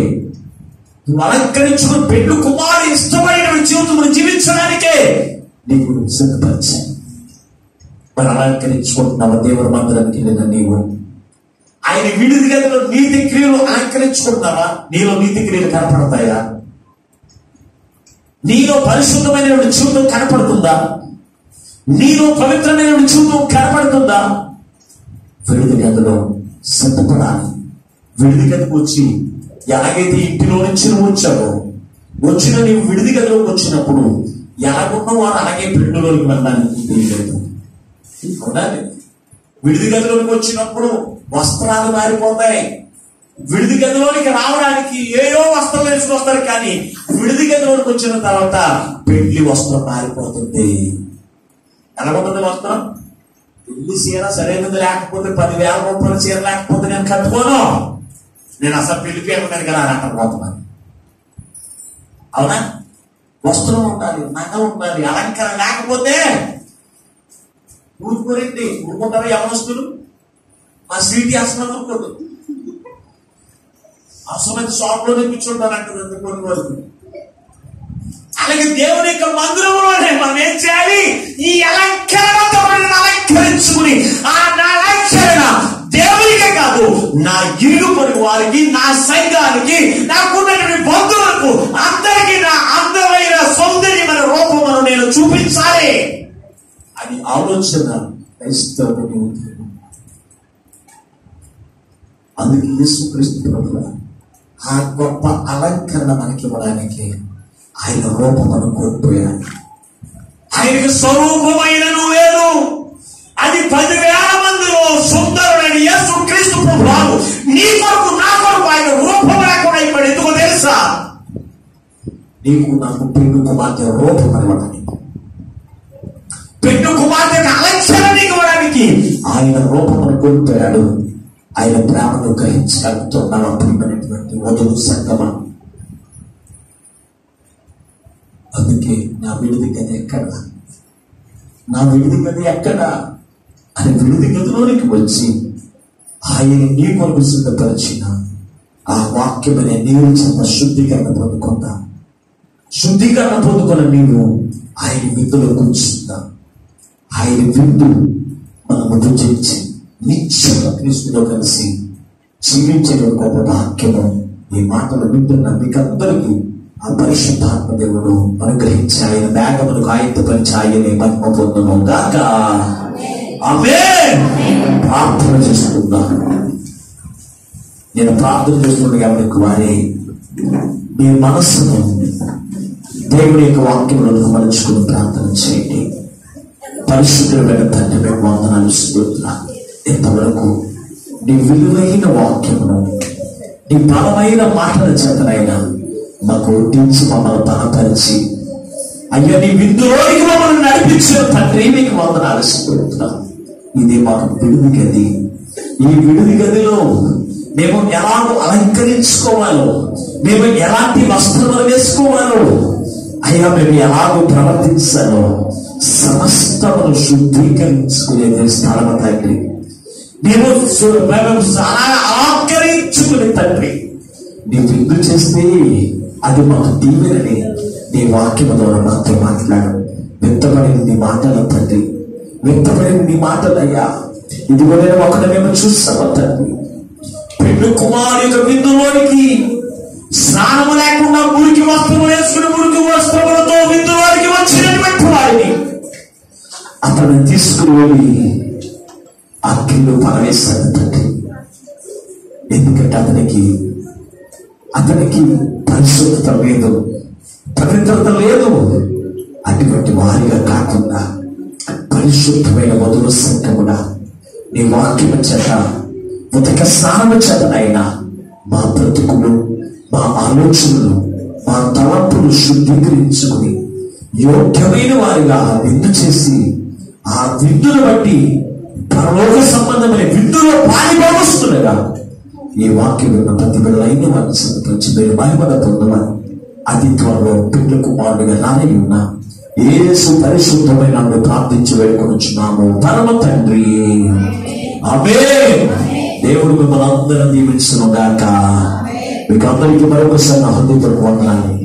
నువ్వు అలంకరించుకుని పెళ్ళు కుమారు ఇష్టమైన జీవితం జీవించడానికే నీకు సిద్ధపరిచాను మరి అలంకరించుకుంటున్నావు దేవుని మందిరానికి వెళ్ళిన నీవు. ఆయన విడిది గదిలో నీతి క్రియలు అలంకరించుకుంటున్నావా? నీలో నీతి క్రియలు కనపడతాయా? నీలో పరిశుద్ధమైన జీవితం కనపడుతుందా? నీలో పవిత్రమైన చూపు కనపడుతుందా? విడిది గదిలో సిద్ధపడాలి విడిది గదికి వచ్చి ఎలాగైతే ఇంటిలో నుంచి నువ్వు వచ్చావో. వచ్చిన నీవు విడిది గదిలోకి వచ్చినప్పుడు ఎలాగున్నావు వారు అలాగే పెళ్ళిలోకి వెళ్ళడానికి తెలియలేదు. అవునా విడిది గదిలోకి వచ్చినప్పుడు వస్త్రాలు మారిపోతాయి. విడిది గదిలోనికి రావడానికి ఏయో వస్త్రం వేసుకొస్తారు కానీ విడిది గదిలోకి వచ్చిన తర్వాత పెళ్ళి వస్త్రం మారిపోతుంది. ఎలా ఉంటుంది వస్త్రం పెళ్ళి చీర సరైనది లేకపోతే పదివేల రూపాయల చీర లేకపోతే నేను కట్టుకోను. నేను అసలు పెళ్ళి కదా అని అంటపోతున్నాను అవునా? వస్త్రం ఉండాలి నగ ఉండాలి అలంకరణ లేకపోతే ఊరుకోరండి ఊరుకుంటారా యవనస్తులు? మా స్వీట్ అసలు ఊరుకోదు అసలు షాప్లోనే అంటారు కొన్ని వరకు అలాగే దేవుని యొక్క మందిరంలోనే మనం ఏం చేయాలి? ఈ అలంకరణతో మనల్ని అలంకరించుకుని ఆ నా అలంకరణ దేవునికే కాదు నా ఇరుగు పొరుగు వారికి నా సైన్యానికి నాకున్నటువంటి బంధువులకు అందరికీ నా అందమైన సౌందర్యమైన రూపమును నేను చూపించాలి. అది ఆలోచన క్రైస్తవుడు అందుకే యేసుక్రీస్తు ప్రభువు ఆ గొప్ప అలంకరణ మనకి ఇవ్వడానికి ఆయన రూపమును కోల్పోయాడు ఆయనకు స్వరూపమైనను వేరు. అది పదివేల మందిలో సుందరుడైన యేసు క్రీస్తు ప్రభువారు. నీ కొరకు నా కొరకు ఆయన రూపం లేకుండా ఇప్పుడు ఎందుకో తెలుసా? నీకు నాకు పెన్ను కుమార్తె రూపం ఇవ్వడానికి. పెన్ను కుమార్తెకు అలంకరణ ఇవ్వడానికి. ఆయన రూపమును కోల్పోయాడు ఆయన ప్రేమను గ్రహించగలుగుతున్నాం ప్రియమైనటువంటి వధువు సంగమం అందుకే నా విడిది గది ఎక్కడ? నా విడిది గది ఎక్కడ? అని విడిది గదిలోనికి వచ్చి ఆయన నీ కొరకు సిద్ధపరిచిన ఆ వాక్యమనే నీవు చెంత శుద్ధీకరణ పొందుకుందా శుద్ధీకరణ పొందుకున్న నీవు ఆయన విందులో కూర్చుందా ఆయన విందు మనము భుజించి నిత్యం క్రీస్తులో కలిసి జీవించే గొప్ప భాగ్యము ఈ మాటలు వింటున్న మీకందరికీ ఆ పరిశుద్ధాత్మ దేవుడు అనుగ్రహించి ఆయన మేఘములకు ఆయత్తపరిచి ఆయనే మహిమ పొందును గాక ప్రార్థన చేసుకుందాం. నేను ప్రార్థన చేస్తున్న ఎవరికి వారి మీ మనస్సును దేవుడి యొక్క వాక్యములను మలుచుకుని ప్రార్థన చేయండి. పరిశుద్ధమైన తండ్రి మేము వందనాలు స్తోత్ర ఇంతవరకు నీ విలువైన వాక్యమును నీ బలమైన మాటల చేతనైనా మాకు ఒడ్డించి మమ్మల్ని బలపరిచి. అయ్యా నీ విందులోనికి మమ్మల్ని నడిపించిన తండ్రి మీకు వందనాలు స్తోత్రం ఇది మాకు విడుది గది. ఈ విడుది గదిలో మేము ఎలాగో అలంకరించుకోవాలో మేము ఎలాంటి వస్త్రములు వేసుకోవాలో అయ్యా మేము ఎలాగో ప్రవర్తించాలో సమస్తమును శుద్ధీకరించుకునే స్థలము తండ్రి. మేము మేము చాలా ఆకరించుకునే తండ్రి. నీ విందు చేస్తే అది మాకు దీవెనని. నీ వాక్యం ద్వారా మాతో మాట్లాడు. వ్యక్తపడిన నీ మాటలు తండ్రి. వ్యక్తపడిన నీ మాటలయ్యా. ఇదిగో నేను ఒకటి మేము చూస్తాము తండ్రి. పెళ్ళి కుమారు యొక్క విందులోనికి స్నానము లేకుండా మురికి వస్త్రము వేసుకుని మురికి వస్త్రములతో విందులోనికి వచ్చినటువంటి వారిని. అతను తీసుకుని వెళ్ళి అగ్నిలో పరవేస్తాడు తండ్రి. ఎందుకంటే అతనికి అతనికి పరిశుద్ధత లేదు. పవిత్రత లేదు. అటువంటి వారిగా కాకుండా పరిశుద్ధమైన మధుర సంఘమున నీ వాక్యము చేత ఉదక స్నానము చేతనైనా మా బ్రతుకులు మా ఆలోచనలు మా తలంపులు శుద్ధీకరించుకుని యోగ్యమైన వారిగా విందు చేసి ఆ విందును బట్టి పరలోక సంబంధమైన విందులో పాలిపోవస్తుండగా ఈ వాక్యం విన్న ప్రతి బిడ్డలైన వారిని సంతరించి మీరు మహిమల పొందమని అతి త్వరలో పిల్ల కుమారుడిగా రాని ఉన్నా. ఏసు పరిశుద్ధమైన ప్రార్థించి వేడుకొనుచున్నాము. పరమ తండ్రి. అమే దేవుడు మిమ్మల్ని అందరం దీవించును గాక మీకు అందరికీ మరొకసారి హృదయపడుకుంటున్నాను